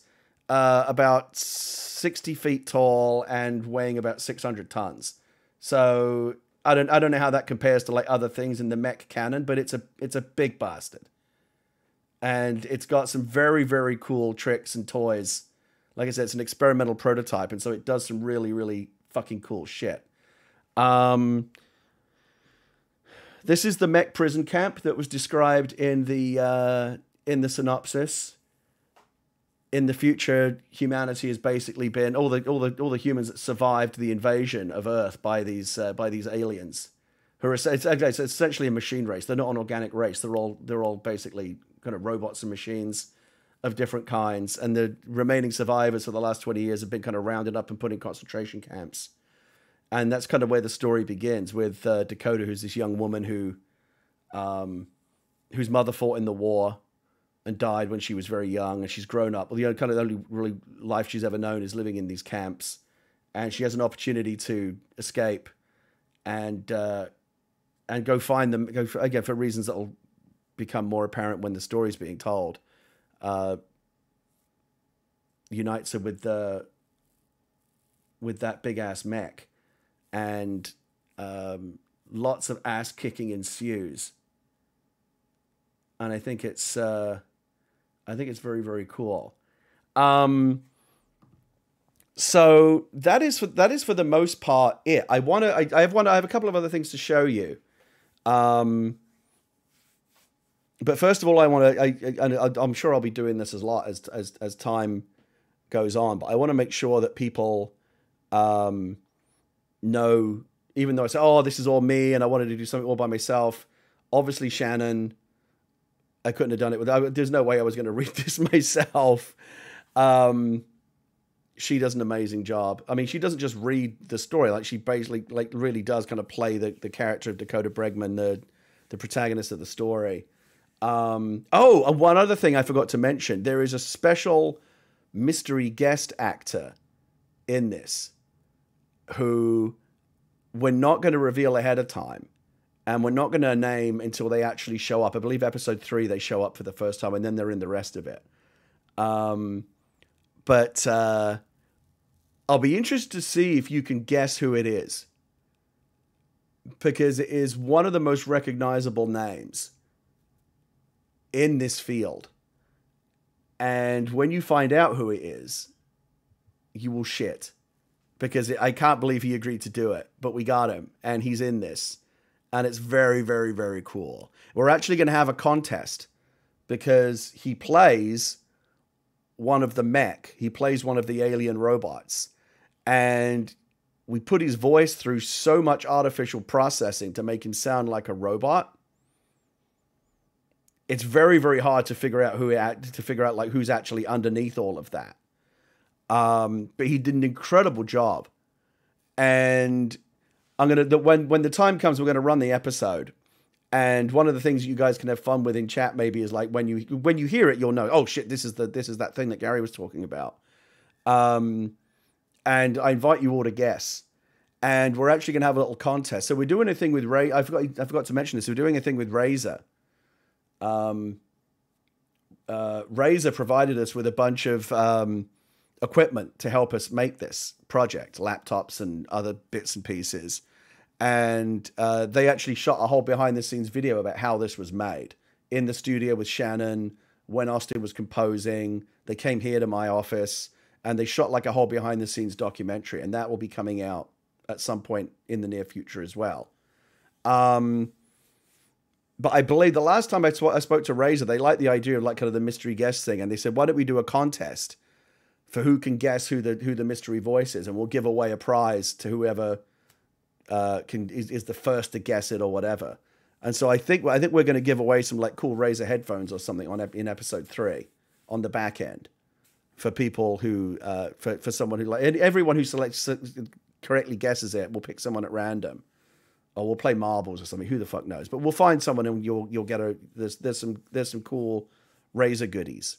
uh, about 60 feet tall and weighing about 600 tons. So I don't I don't know how that compares to like other things in the mech canon, but it's a it's a big bastard. And it's got some very very cool tricks and toys. Like I said, it's an experimental prototype, and so it does some really really fucking cool shit. Um, this is the mech prison camp that was described in the uh, in the synopsis. In the future, humanity has basically been all the all the all the humans that survived the invasion of Earth by these uh, by these aliens, who are it's, it's essentially a machine race. They're not an organic race. They're all they're all basically kind of robots and machines of different kinds. And the remaining survivors for the last twenty years have been kind of rounded up and put in concentration camps and that's kind of where the story begins with uh, Dakota, who's this young woman who, um, whose mother fought in the war and died when she was very young, and she's grown up. Well, the only kind of only really life she's ever known is living in these camps, and she has an opportunity to escape, and uh, and go find them. Go for, again for reasons that will become more apparent when the story's being told. Uh, unites her with the with that big ass mech and um, lots of ass kicking ensues. And I think it's uh, I think it's very very cool. Um, so that is for that is for the most part it. I want to. I, I, have one. I have a couple of other things to show you. Um, but first of all, I want to. I, I, I'm sure I'll be doing this as lot as as as time goes on. But I want to make sure that people um, know, even though I say, oh, this is all me and I wanted to do something all by myself, obviously Shannon, I couldn't have done it without, there's no way I was going to read [LAUGHS] this myself. Um, she does an amazing job. I mean, she doesn't just read the story; like she basically, like, really does kind of play the, the character of Dakota Bregman, the the protagonist of the story. Um, oh, and one other thing I forgot to mention: there is a special mystery guest actor in this who we're not going to reveal ahead of time and we're not going to name until they actually show up. I believe episode three they show up for the first time, and then they're in the rest of it. Um, but uh, I'll be interested to see if you can guess who it is, because it is one of the most recognizable names in this field. And when you find out who it is, you will shit because I can't believe he agreed to do it, but we got him and he's in this. And it's very, very, very cool. We're actually going to have a contest because he plays one of the mech, he plays one of the alien robots. And we put his voice through so much artificial processing to make him sound like a robot. It's very, very hard to figure out who to figure out like who's actually underneath all of that. Um, but he did an incredible job. And I'm gonna when when the time comes, we're gonna run the episode. And one of the things you guys can have fun with in chat maybe is like when you when you hear it, you'll know, oh shit, this is the this is that thing that Gary was talking about. Um, and I invite you all to guess. And we're actually going to have a little contest. So we're doing a thing with Ray. I forgot. I forgot to mention this. We're doing a thing with Razer. Um, uh, Razer provided us with a bunch of um, equipment to help us make this project, laptops and other bits and pieces. And uh, they actually shot a whole behind the scenes video about how this was made in the studio with Shannon when Austin was composing. They came here to my office and they shot like a whole behind the scenes documentary, and that will be coming out at some point in the near future as well. Um, but I believe the last time I, I spoke to Razer, they liked the idea of like kind of the mystery guest thing, and they said, "Why don't we do a contest for who can guess who the who the mystery voice is, and we'll give away a prize to whoever uh, can is, is the first to guess it or whatever. And so I think I think we're going to give away some like cool Razer headphones or something on in episode three on the back end for people who uh, for for someone who like and everyone who selects correctly guesses it. We'll pick someone at random, or we'll play marbles or something. Who the fuck knows? But we'll find someone and you'll you'll get a there's there's some there's some cool Razer goodies.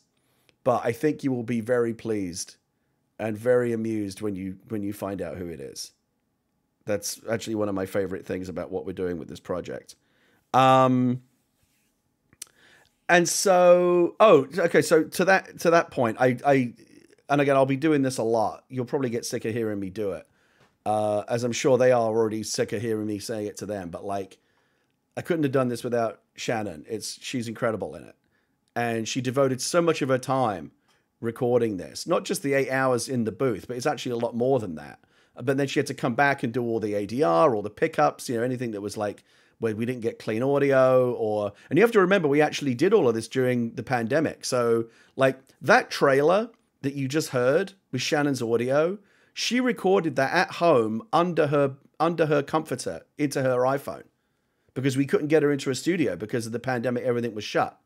But I think you will be very pleased and very amused when you when you find out who it is. That's actually one of my favorite things about what we're doing with this project. Um, and so, oh, okay. So to that to that point, I, I, and again, I'll be doing this a lot. You'll probably get sick of hearing me do it, uh, as I'm sure they are already sick of hearing me saying it to them. But like, I couldn't have done this without Shannon. It's she's incredible in it, and she devoted so much of her time recording this. Not just the eight hours in the booth, but it's actually a lot more than that. Uh, but then she had to come back and do all the ADR, all the pickups, you know, anything that was like where we didn't get clean audio or and you have to remember we actually did all of this during the pandemic. So like that trailer that you just heard with shannon's audio she recorded that at home under her under her comforter into her iphone because we couldn't get her into a studio because of the pandemic everything was shut.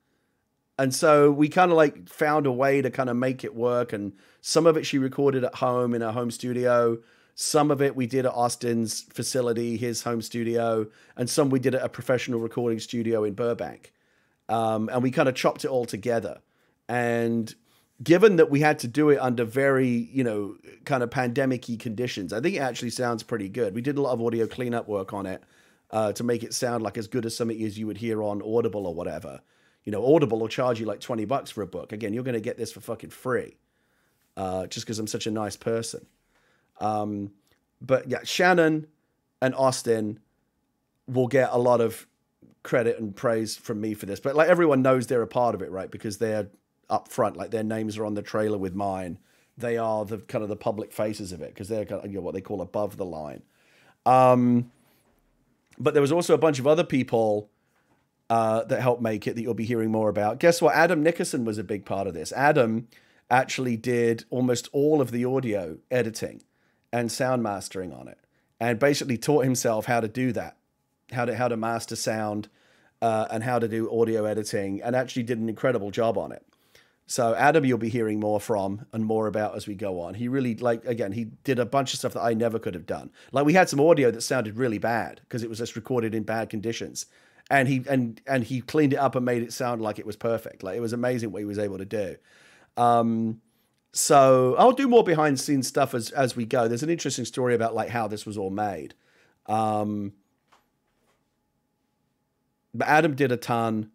And so we kind of like found a way to kind of make it work. And some of it she recorded at home in her home studio some of it we did at Austin's facility, his home studio, and some we did at a professional recording studio in Burbank. Um, and we kind of chopped it all together. And given that we had to do it under very, you know, kind of pandemic conditions, I think it actually sounds pretty good. We did a lot of audio cleanup work on it uh, to make it sound like as good as something as you would hear on Audible or whatever. You know, Audible will charge you like 20 bucks for a book. Again, you're going to get this for fucking free uh, just because I'm such a nice person. Um, but yeah, Shannon and Austin will get a lot of credit and praise from me for this. But like everyone knows they're a part of it, right? Because they're up front, like their names are on the trailer with mine. They are the kind of the public faces of it because they're kind of, you know, what they call above the line. Um, but there was also a bunch of other people uh, that helped make it that you'll be hearing more about. Guess what? Adam Nickerson was a big part of this. Adam actually did almost all of the audio editing and sound mastering on it, and basically taught himself how to do that, how to how to master sound, uh, and how to do audio editing, and actually did an incredible job on it. So Adam, you'll be hearing more from and more about as we go on. He really like again, he did a bunch of stuff that I never could have done. Like we had some audio that sounded really bad because it was just recorded in bad conditions. And he and and he cleaned it up and made it sound like it was perfect. Like it was amazing what he was able to do. Um, so I'll do more behind the scenes stuff as as we go. There's an interesting story about like how this was all made. Um, but Adam did a ton.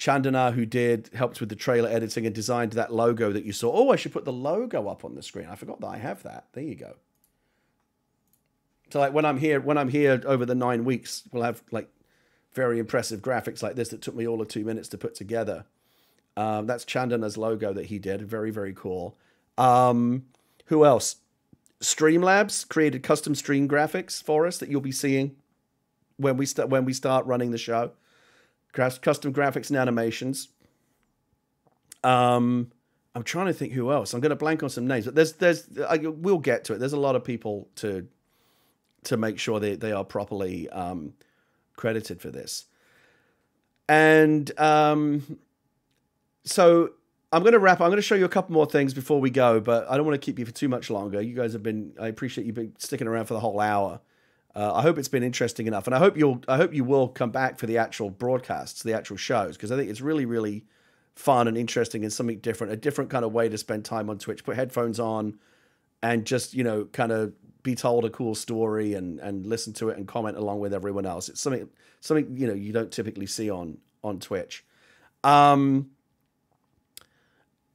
Chandana, who did helped with the trailer editing and designed that logo that you saw. Oh, I should put the logo up on the screen. I forgot that I have that. There you go. So like when I'm here, when I'm here over the nine weeks, we'll have like very impressive graphics like this that took me all of two minutes to put together. Um, that's Chandana's logo that he did. Very, very cool. Um, who else? Streamlabs created custom stream graphics for us that you'll be seeing when we start when we start running the show. Custom graphics and animations. Um, I'm trying to think who else. I'm going to blank on some names, but there's there's I, we'll get to it. There's a lot of people to to make sure they they are properly um, credited for this. And um, so I'm going to wrap. I'm going to show you a couple more things before we go, but I don't want to keep you for too much longer. You guys have been. I appreciate you been sticking around for the whole hour. Uh, I hope it's been interesting enough, and I hope you'll. I hope you will come back for the actual broadcasts, the actual shows, because I think it's really, really fun and interesting and something different, a different kind of way to spend time on Twitch. Put headphones on, and just you know, kind of be told a cool story and and listen to it and comment along with everyone else. It's something something you know you don't typically see on on Twitch. Um,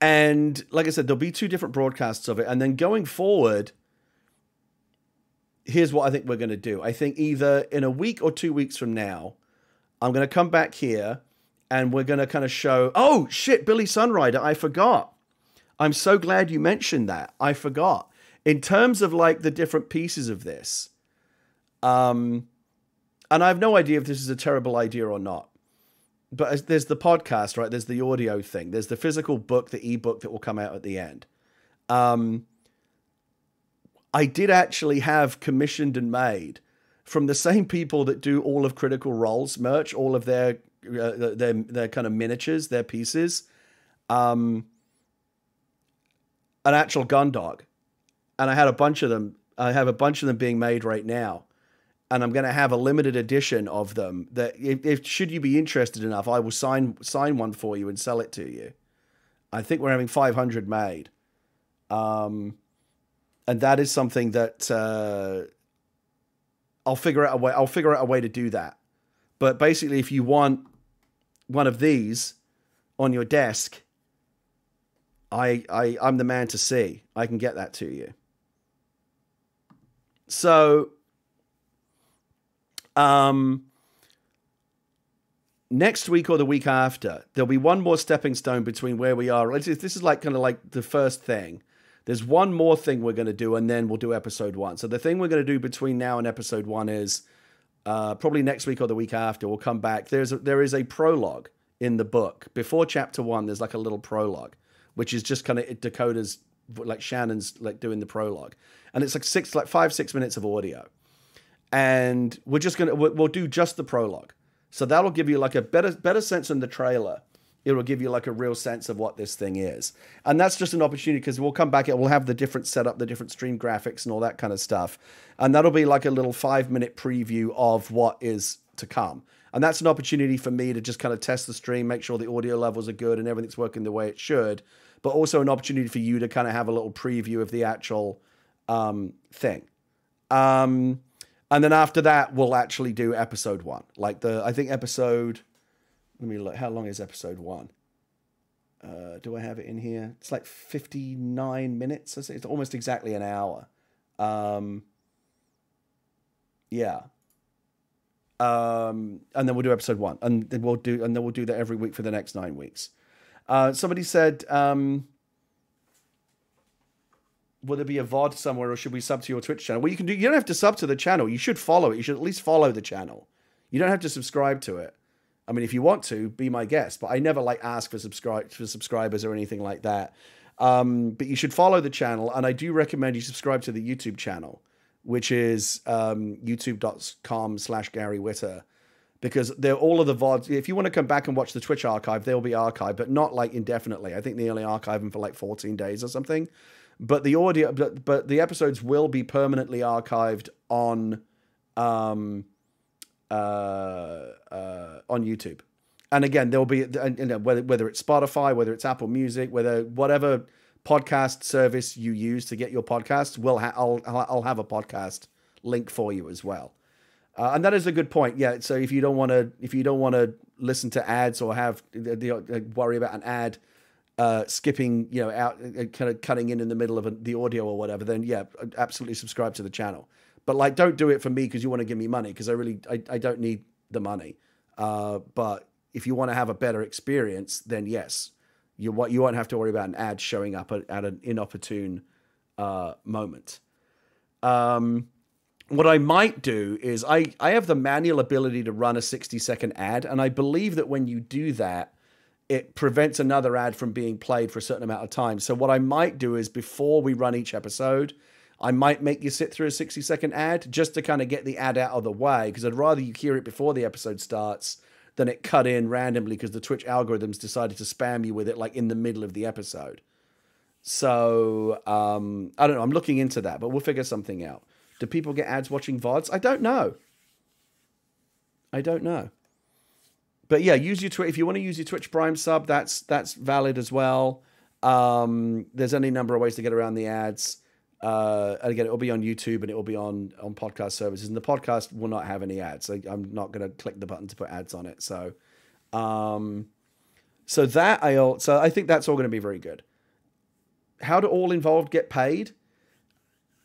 and like I said, there'll be two different broadcasts of it. And then going forward, here's what I think we're going to do. I think either in a week or two weeks from now, I'm going to come back here and we're going to kind of show, oh shit, Billy Sunrider, I forgot. I'm so glad you mentioned that. I forgot. In terms of like the different pieces of this, um, and I have no idea if this is a terrible idea or not but there's the podcast, right? There's the audio thing. There's the physical book, the ebook that will come out at the end. Um, I did actually have commissioned and made from the same people that do all of Critical Role's merch, all of their uh, their their kind of miniatures, their pieces. Um, an actual gun dog, and I had a bunch of them. I have a bunch of them being made right now, and I'm going to have a limited edition of them. That if, if should you be interested enough, I will sign sign one for you and sell it to you. I think we're having 500 made, um, and that is something that uh, I'll figure out a way. I'll figure out a way to do that. But basically, if you want one of these on your desk, I, I I'm the man to see. I can get that to you. So, um, next week or the week after, there'll be one more stepping stone between where we are. This is like kind of like the first thing. There's one more thing we're going to do, and then we'll do episode one. So the thing we're going to do between now and episode one is uh, probably next week or the week after. We'll come back. There's a, there is a prologue in the book before chapter one. There's like a little prologue, which is just kind of Dakota's like Shannon's like doing the prologue, and it's like six like five six minutes of audio, and we're just gonna we'll, we'll do just the prologue. So that'll give you like a better better sense than the trailer it will give you like a real sense of what this thing is. And that's just an opportunity because we'll come back, it will have the different setup, the different stream graphics, and all that kind of stuff. And that'll be like a little five minute preview of what is to come. And that's an opportunity for me to just kind of test the stream, make sure the audio levels are good and everything's working the way it should. But also an opportunity for you to kind of have a little preview of the actual um, thing. Um, and then after that, we'll actually do episode one. Like the, I think episode let me look. How long is episode one? Uh, do I have it in here? It's like 59 minutes. It's almost exactly an hour. Um, yeah. Um, and then we'll do episode one, and then we'll do, and then we'll do that every week for the next nine weeks. Uh, somebody said, um, "Will there be a VOD somewhere, or should we sub to your Twitch channel?" Well, you can do. You don't have to sub to the channel. You should follow it. You should at least follow the channel. You don't have to subscribe to it. I mean, if you want to, be my guest. But I never like ask for subscribe for subscribers or anything like that. Um, but you should follow the channel, and I do recommend you subscribe to the YouTube channel, which is um, youtube.com slash Gary Whitta Because they're all of the VODs. If you want to come back and watch the Twitch archive, they'll be archived, but not like indefinitely. I think they only archive them for like 14 days or something. But the audio, but, but the episodes will be permanently archived on um, uh, uh, on YouTube. And again, there'll be you know, whether whether it's Spotify, whether it's Apple Music, whether whatever podcast service you use to get your podcasts, will ha- I'll I'll have a podcast link for you as well. Uh, and that is a good point. Yeah. So if you don't want to if you don't want to listen to ads or have the, the uh, worry about an ad uh, skipping, you know, out uh, kind of cutting in in the middle of the audio or whatever, then yeah, absolutely subscribe to the channel. But like, don't do it for me because you want to give me money because I really I, I don't need the money. Uh, but if you want to have a better experience, then yes, you what you won't have to worry about an ad showing up at, at an inopportune uh, moment. Um, what I might do is I I have the manual ability to run a 60 second ad, and I believe that when you do that, it prevents another ad from being played for a certain amount of time. So what I might do is before we run each episode, I might make you sit through a 60 second ad just to kind of get the ad out of the way because I'd rather you hear it before the episode starts than it cut in randomly because the Twitch algorithms decided to spam you with it like in the middle of the episode. So um, I don't know. I'm looking into that, but we'll figure something out. Do people get ads watching VODs? I don't know. I don't know. But yeah, use your Twitch if you want to use your Twitch Prime sub. That's that's valid as well. Um, there's any number of ways to get around the ads. Uh, and again, it will be on YouTube and it will be on on podcast services. And the podcast will not have any ads. I, I'm not going to click the button to put ads on it. So, um, so that I so I think that's all going to be very good. How do all involved get paid?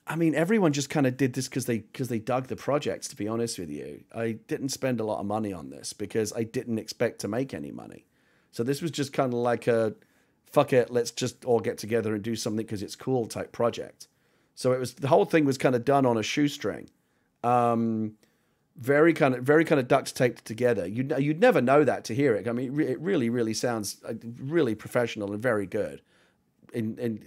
I mean, everyone just kind of did this because they because they dug the projects. To be honest with you, I didn't spend a lot of money on this because I didn't expect to make any money. So this was just kind of like a fuck it, let's just all get together and do something because it's cool type project. So it was the whole thing was kind of done on a shoestring, um, very kind of very kind of duct taped together. You'd you'd never know that to hear it. I mean, it really really sounds uh, really professional and very good. And, and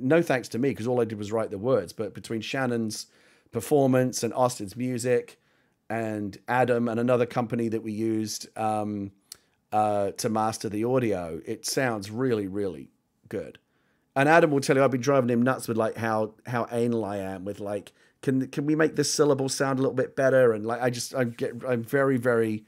no thanks to me because all I did was write the words. But between Shannon's performance and Austin's music, and Adam and another company that we used um, uh, to master the audio, it sounds really really good And Adam will tell you I've been driving him nuts with like how how anal I am with like can can we make this syllable sound a little bit better and like I just I get I'm very very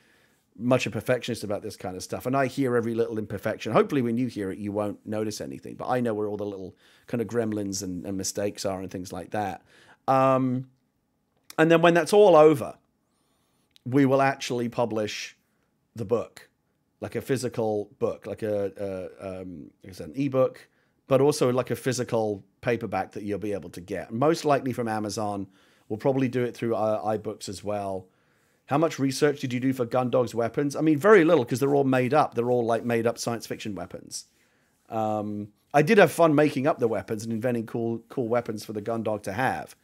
much a perfectionist about this kind of stuff and I hear every little imperfection. Hopefully when you hear it you won't notice anything, but I know where all the little kind of gremlins and, and mistakes are and things like that. Um, and then when that's all over, we will actually publish the book, like a physical book, like a, a um, an ebook, but also like a physical paperback that you'll be able to get. Most likely from Amazon. We'll probably do it through uh, iBooks as well. How much research did you do for Gundog's weapons? I mean, very little because they're all made up. They're all like made up science fiction weapons. Um, I did have fun making up the weapons and inventing cool cool weapons for the Gundog to have,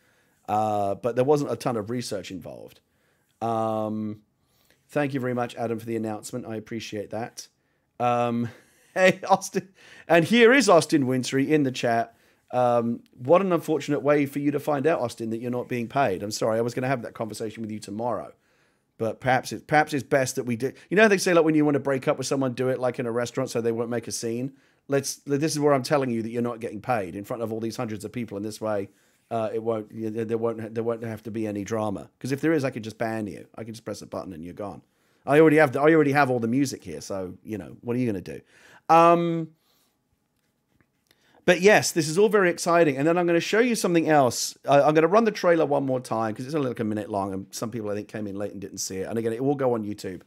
uh, but there wasn't a ton of research involved. Um, thank you very much, Adam, for the announcement. I appreciate that. Um, [LAUGHS] hey, Austin, and here is Austin Wintory in the chat. Um, what an unfortunate way for you to find out, Austin, that you're not being paid. I'm sorry, I was going to have that conversation with you tomorrow, but perhaps it, perhaps it's best that we do. You know, they say like when you want to break up with someone, do it like in a restaurant so they won't make a scene. Let's. This is where I'm telling you that you're not getting paid in front of all these hundreds of people, in this way, uh, it won't. There won't. There won't have to be any drama. Because if there is, I could just ban you. I can just press a button and you're gone. I already have. The, I already have all the music here. So you know, what are you going to do? Um, but yes, this is all very exciting. And then I'm going to show you something else. I'm going to run the trailer one more time because it's only like a minute long, and some people I think came in late and didn't see it. And again, it will go on YouTube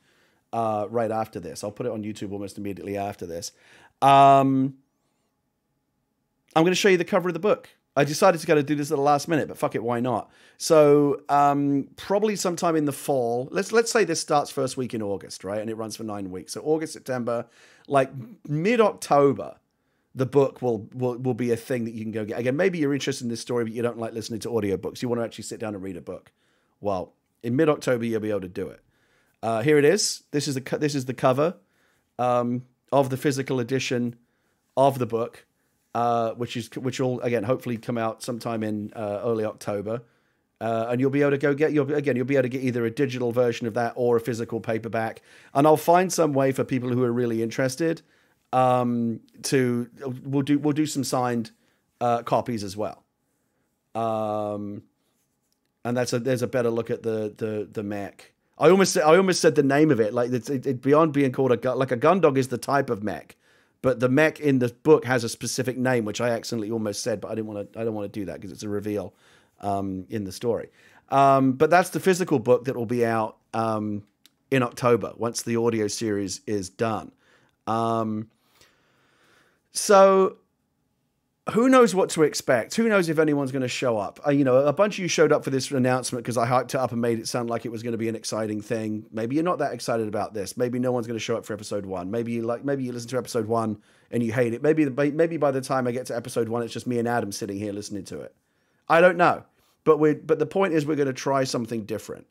uh, right after this. I'll put it on YouTube almost immediately after this. Um, I'm going to show you the cover of the book. I decided to go of do this at the last minute, but fuck it, why not? So um, probably sometime in the fall. Let's let's say this starts first week in August, right? And it runs for nine weeks. So August, September, like mid October, the book will, will will be a thing that you can go get. Again, maybe you're interested in this story, but you don't like listening to audiobooks. You want to actually sit down and read a book. Well, in mid October, you'll be able to do it. Uh, here it is. This is the this is the cover um, of the physical edition of the book uh, which is which will again hopefully come out sometime in uh, early October. Uh, and you'll be able to go get your again. You'll be able to get either a digital version of that or a physical paperback. And I'll find some way for people who are really interested um, to we'll do we'll do some signed uh, copies as well. Um, and that's a there's a better look at the the the mech. I almost said, I almost said the name of it like it's it, it, beyond being called a like a Gundog is the type of mech, but the mech in the book has a specific name, which I accidentally almost said, but I didn't want to. I don't want to do that because it's a reveal um, in the story. Um, but that's the physical book that will be out um, in October once the audio series is done. Um, so who knows what to expect? Who knows if anyone's going to show up? Uh, you know, a bunch of you showed up for this announcement because I hyped it up and made it sound like it was going to be an exciting thing. Maybe you're not that excited about this. Maybe no one's going to show up for episode one. Maybe you like, maybe you listen to episode one and you hate it. Maybe, maybe by the time I get to episode one, it's just me and Adam sitting here listening to it. I don't know, but we but the point is we're going to try something different.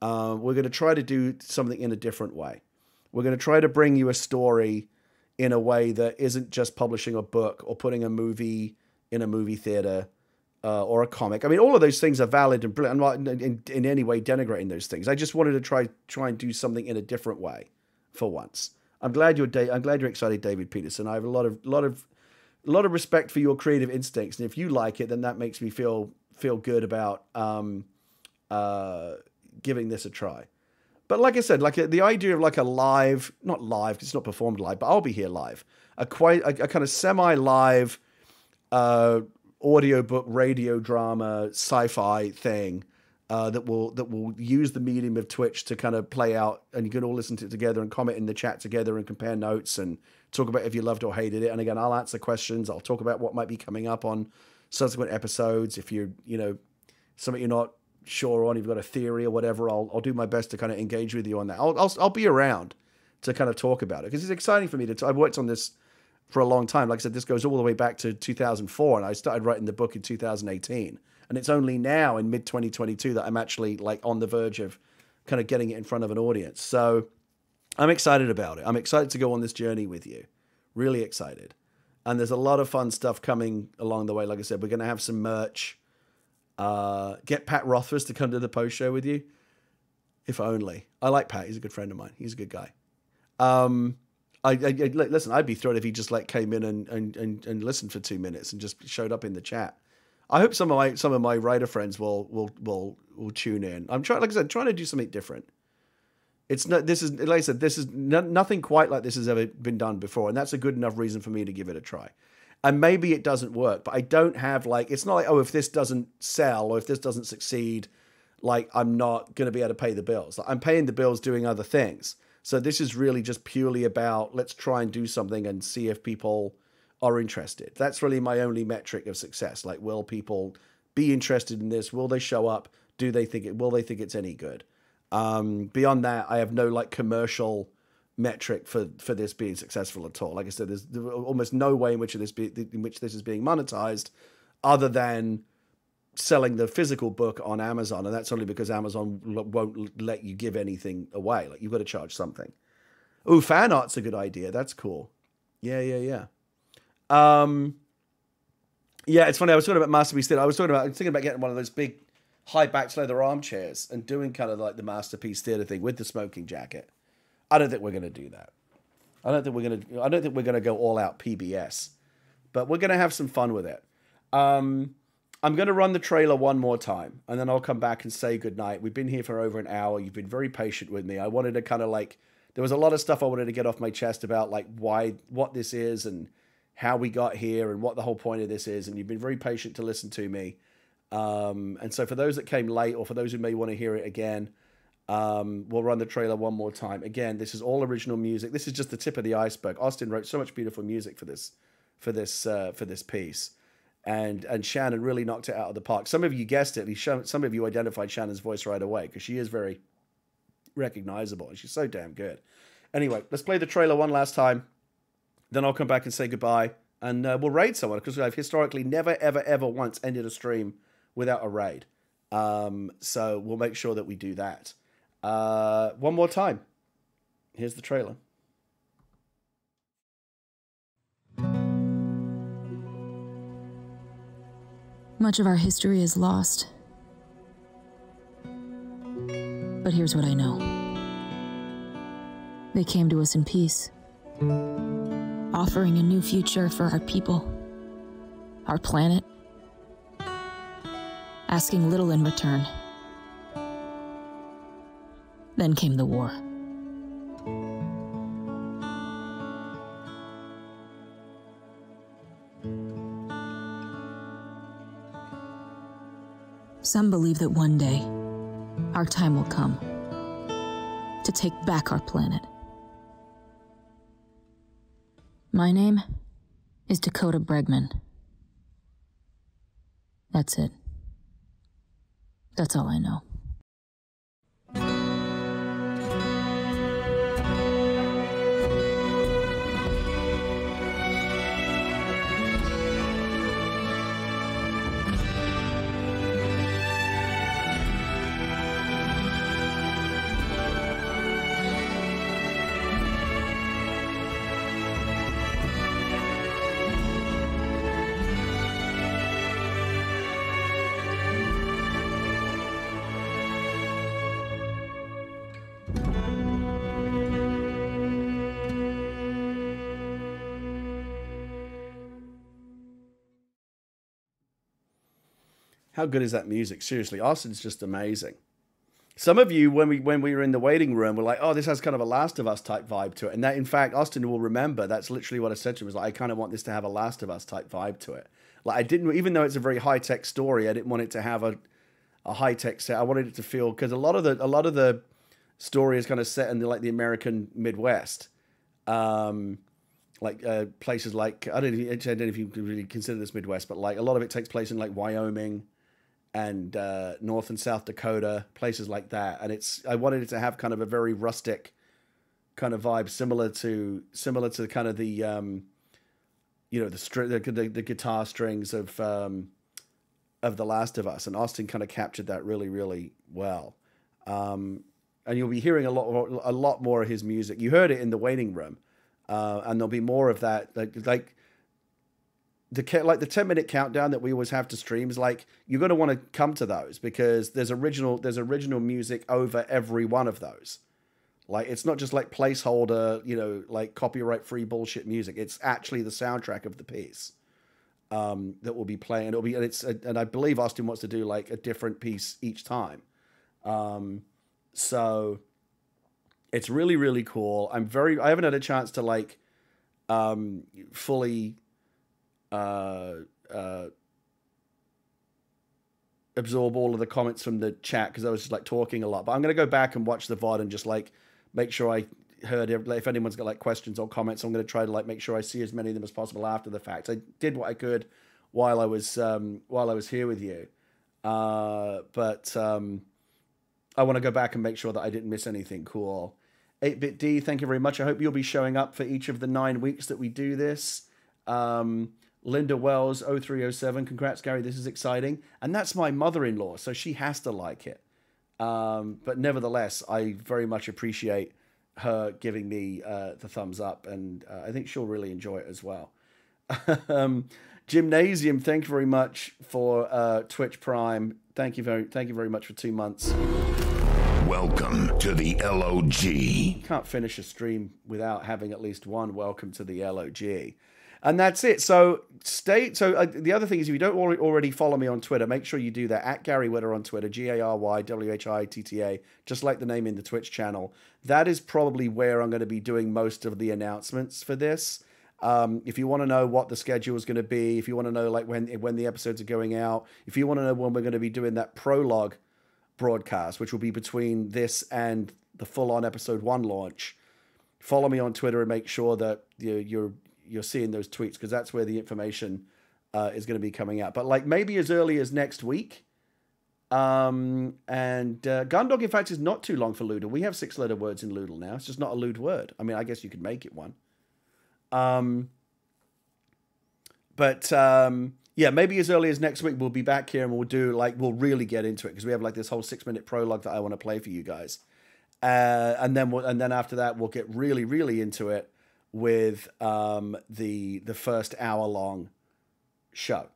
Uh, we're going to try to do something in a different way. We're going to try to bring you a story in a way that isn't just publishing a book or putting a movie in a movie theater uh, or a comic. I mean, all of those things are valid and brilliant. I'm not in, in, any way denigrating those things. I just wanted to try try and do something in a different way for once. I'm glad you're da- I'm glad you're excited, David Peterson. I have a lot of lot of a lot of respect for your creative instincts, and if you like it, then that makes me feel feel good about um, uh, giving this a try. But like I said, like the idea of like a live, not live, because it's not performed live, but I'll be here live. A quite a, a kind of semi-live uh, audiobook, radio drama, sci-fi thing uh, that will that will use the medium of Twitch to kind of play out, and you can all listen to it together and comment in the chat together and compare notes and talk about if you loved or hated it. And again, I'll answer questions. I'll talk about what might be coming up on subsequent episodes. If you're, you know, something you're not sure on, you've got a theory or whatever, I'll, I'll do my best to kind of engage with you on that. I'll, I'll, I'll be around to kind of talk about it because it's exciting for me to. T- I've worked on this for a long time. Like I said, this goes all the way back to 2004, and I started writing the book in 2018. And it's only now in mid 2022 that I'm actually like on the verge of kind of getting it in front of an audience. So I'm excited about it. I'm excited to go on this journey with you. Really excited. And there's a lot of fun stuff coming along the way. Like I said, we're going to have some merch. Uh, get Pat Rothfuss to come to the post show with you. If only. I like Pat. He's a good friend of mine. He's a good guy. Um, I, I, I listen. I'd be thrilled if he just like came in and, and and and listened for two minutes and just showed up in the chat. I hope some of my some of my writer friends will will will will tune in. I'm trying, like I said, trying to do something different. It's not. This is like I said. This is no, nothing quite like this has ever been done before, and that's a good enough reason for me to give it a try. And maybe it doesn't work, but I don't have like. It's not like oh, if this doesn't sell or if this doesn't succeed, like I'm not going to be able to pay the bills. Like, I'm paying the bills doing other things. So this is really just purely about let's try and do something and see if people are interested. That's really my only metric of success. Like, will people be interested in this? Will they show up? Do they think it? Will they think it's any good? Um, beyond that, I have no like commercial metric for for this being successful at all. Like I said, there's almost no way in which this be, in which this is being monetized, other than selling the physical book on Amazon, and that's only because Amazon won't let you give anything away. Like you've got to charge something. Oh, fan art's a good idea. That's cool. Yeah, yeah, yeah. Um, yeah, it's funny. I was talking about masterpiece theater. I was talking about I was thinking about getting one of those big high backed leather armchairs and doing kind of like the masterpiece theater thing with the smoking jacket. I don't think we're going to do that. I don't think we're going to. I don't think we're going to go all out PBS, but we're going to have some fun with it. Um, I'm going to run the trailer one more time, and then I'll come back and say goodnight. We've been here for over an hour. You've been very patient with me. I wanted to kind of like there was a lot of stuff I wanted to get off my chest about like why what this is and how we got here and what the whole point of this is. And you've been very patient to listen to me. Um, and so for those that came late or for those who may want to hear it again, um, we'll run the trailer one more time. Again, this is all original music. This is just the tip of the iceberg. Austin wrote so much beautiful music for this for this uh, for this piece, and and Shannon really knocked it out of the park. Some of you guessed it. Some of you identified Shannon's voice right away because she is very recognizable and she's so damn good. Anyway, let's play the trailer one last time. Then I'll come back and say goodbye, and uh, we'll raid someone because I've historically never, ever, ever once ended a stream without a raid. Um, so we'll make sure that we do that. Uh, one more time. Here's the trailer. Much of our history is lost. But here's what I know they came to us in peace offering a new future for our people, our planet, asking little in return. Then came the war. Some believe that one day, our time will come to take back our planet. My name is Dakota Bregman. That's it. That's all I know. How good is that music? Seriously, Austin's just amazing. Some of you, when we when we were in the waiting room, were like, "Oh, this has kind of a Last of Us type vibe to it." And that, in fact, Austin will remember. That's literally what I said to him. Was like, "I kind of want this to have a Last of Us type vibe to it." Like, I didn't, even though it's a very high tech story, I didn't want it to have a a high tech set. I wanted it to feel because a lot of the a lot of the story is kind of set in the, like the American Midwest. Um, like uh, places like I don't, know, I don't know if you really consider this Midwest, but like a lot of it takes place in like Wyoming, and uh, North and South Dakota, places like that. And it's I wanted it to have kind of a very rustic kind of vibe, similar to similar to kind of the um, you know the, str- the, the the guitar strings of um, of The Last of Us, and Austin kind of captured that really really well. Um, and you'll be hearing a lot a lot more of his music. You heard it in the waiting room, uh, and there'll be more of that. Like like the like the 10 minute countdown that we always have to streams like you're going to want to come to those because there's original there's original music over every one of those Like it's not just like placeholder, you know, like copyright free bullshit music. It's actually the soundtrack of the piece um, that will be playing. It'll be and it's and I believe Austin wants to do like a different piece each time. Um, so it's really really cool. I'm very I haven't had a chance to like um, fully uh, uh, absorb all of the comments from the chat because I was just like talking a lot. But I'm gonna go back and watch the VOD and just like make sure I heard if anyone's got like questions or comments. I'm gonna try to like make sure I see as many of them as possible after the fact. I did what I could while I was um, while I was here with you, uh, but um, I want to go back and make sure that I didn't miss anything cool. 8-bit D, thank you very much. I hope you'll be showing up for each of the nine weeks that we do this. Um, Linda Wells 0307, congrats, Gary. This is exciting. And that's my mother in law, so she has to like it. Um, but nevertheless, I very much appreciate her giving me uh, the thumbs up, and uh, I think she'll really enjoy it as well. [LAUGHS] um, Gymnasium, thank you very much for uh, Twitch Prime. Thank you very, thank you very much for two months. Welcome to the LOG. Can't finish a stream without having at least one welcome to the LOG. And that's it. So stay. So uh, the other thing is, if you don't already follow me on Twitter, make sure you do that at Gary Whitta on Twitter, G A R Y W H I T T A, just like the name in the Twitch channel. That is probably where I'm going to be doing most of the announcements for this. Um, if you want to know what the schedule is going to be, if you want to know like when when the episodes are going out, if you want to know when we're going to be doing that prologue broadcast, which will be between this and the full on episode one launch, follow me on Twitter and make sure that you're, you're seeing those tweets because that's where the information uh, is going to be coming out. But like maybe as early as next week. Um, and uh, Gundog, in fact, is not too long for Lewdle. We have six letter words in Lewdle now. It's just not a lewd word. I mean, I guess you could make it one. Um, but um, yeah, maybe as early as next week we'll be back here and we'll do like we'll really get into it because we have like this whole six minute prologue that I want to play for you guys, uh, and then we'll, and then after that we'll get really really into it with um, the the first hour long show.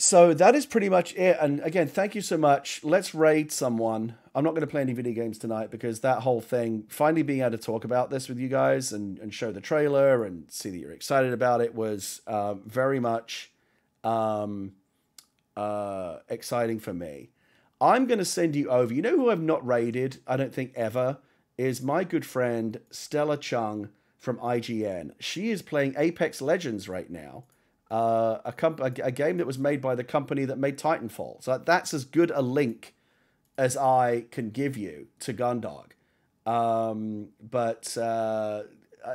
So that is pretty much it. And again, thank you so much. Let's raid someone. I'm not going to play any video games tonight because that whole thing, finally being able to talk about this with you guys and, and show the trailer and see that you're excited about it was uh, very much um, uh, exciting for me. I'm going to send you over. You know who I've not raided, I don't think ever, is my good friend Stella Chung from IGN. She is playing Apex Legends right now uh, a, comp- a, a, game that was made by the company that made Titanfall. So that's as good a link as I can give you to Gundog. Um, but uh,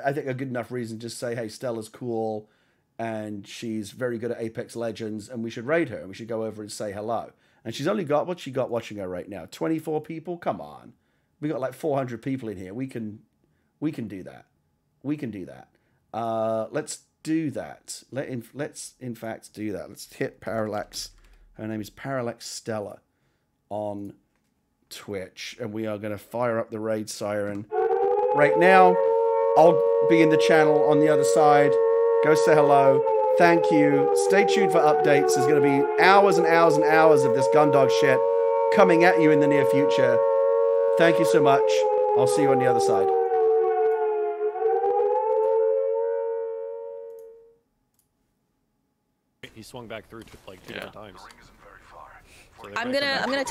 I think a good enough reason to say, hey, Stella's cool and she's very good at Apex Legends and we should raid her and we should go over and say hello. And she's only got what she got watching her right now 24 people. Come on. We got like 400 people in here. We can we can do that. We can do that. Uh, let's do that. Let in, let's in fact do that. Let's hit Parallax. Her name is Parallax Stella on Twitch, and we are going to fire up the raid siren right now. I'll be in the channel on the other side. Go say hello. Thank you. Stay tuned for updates. There's going to be hours and hours and hours of this Gundog shit coming at you in the near future. Thank you so much. I'll see you on the other side. he swung back through to like two yeah. different times. So I'm gonna I'm gonna.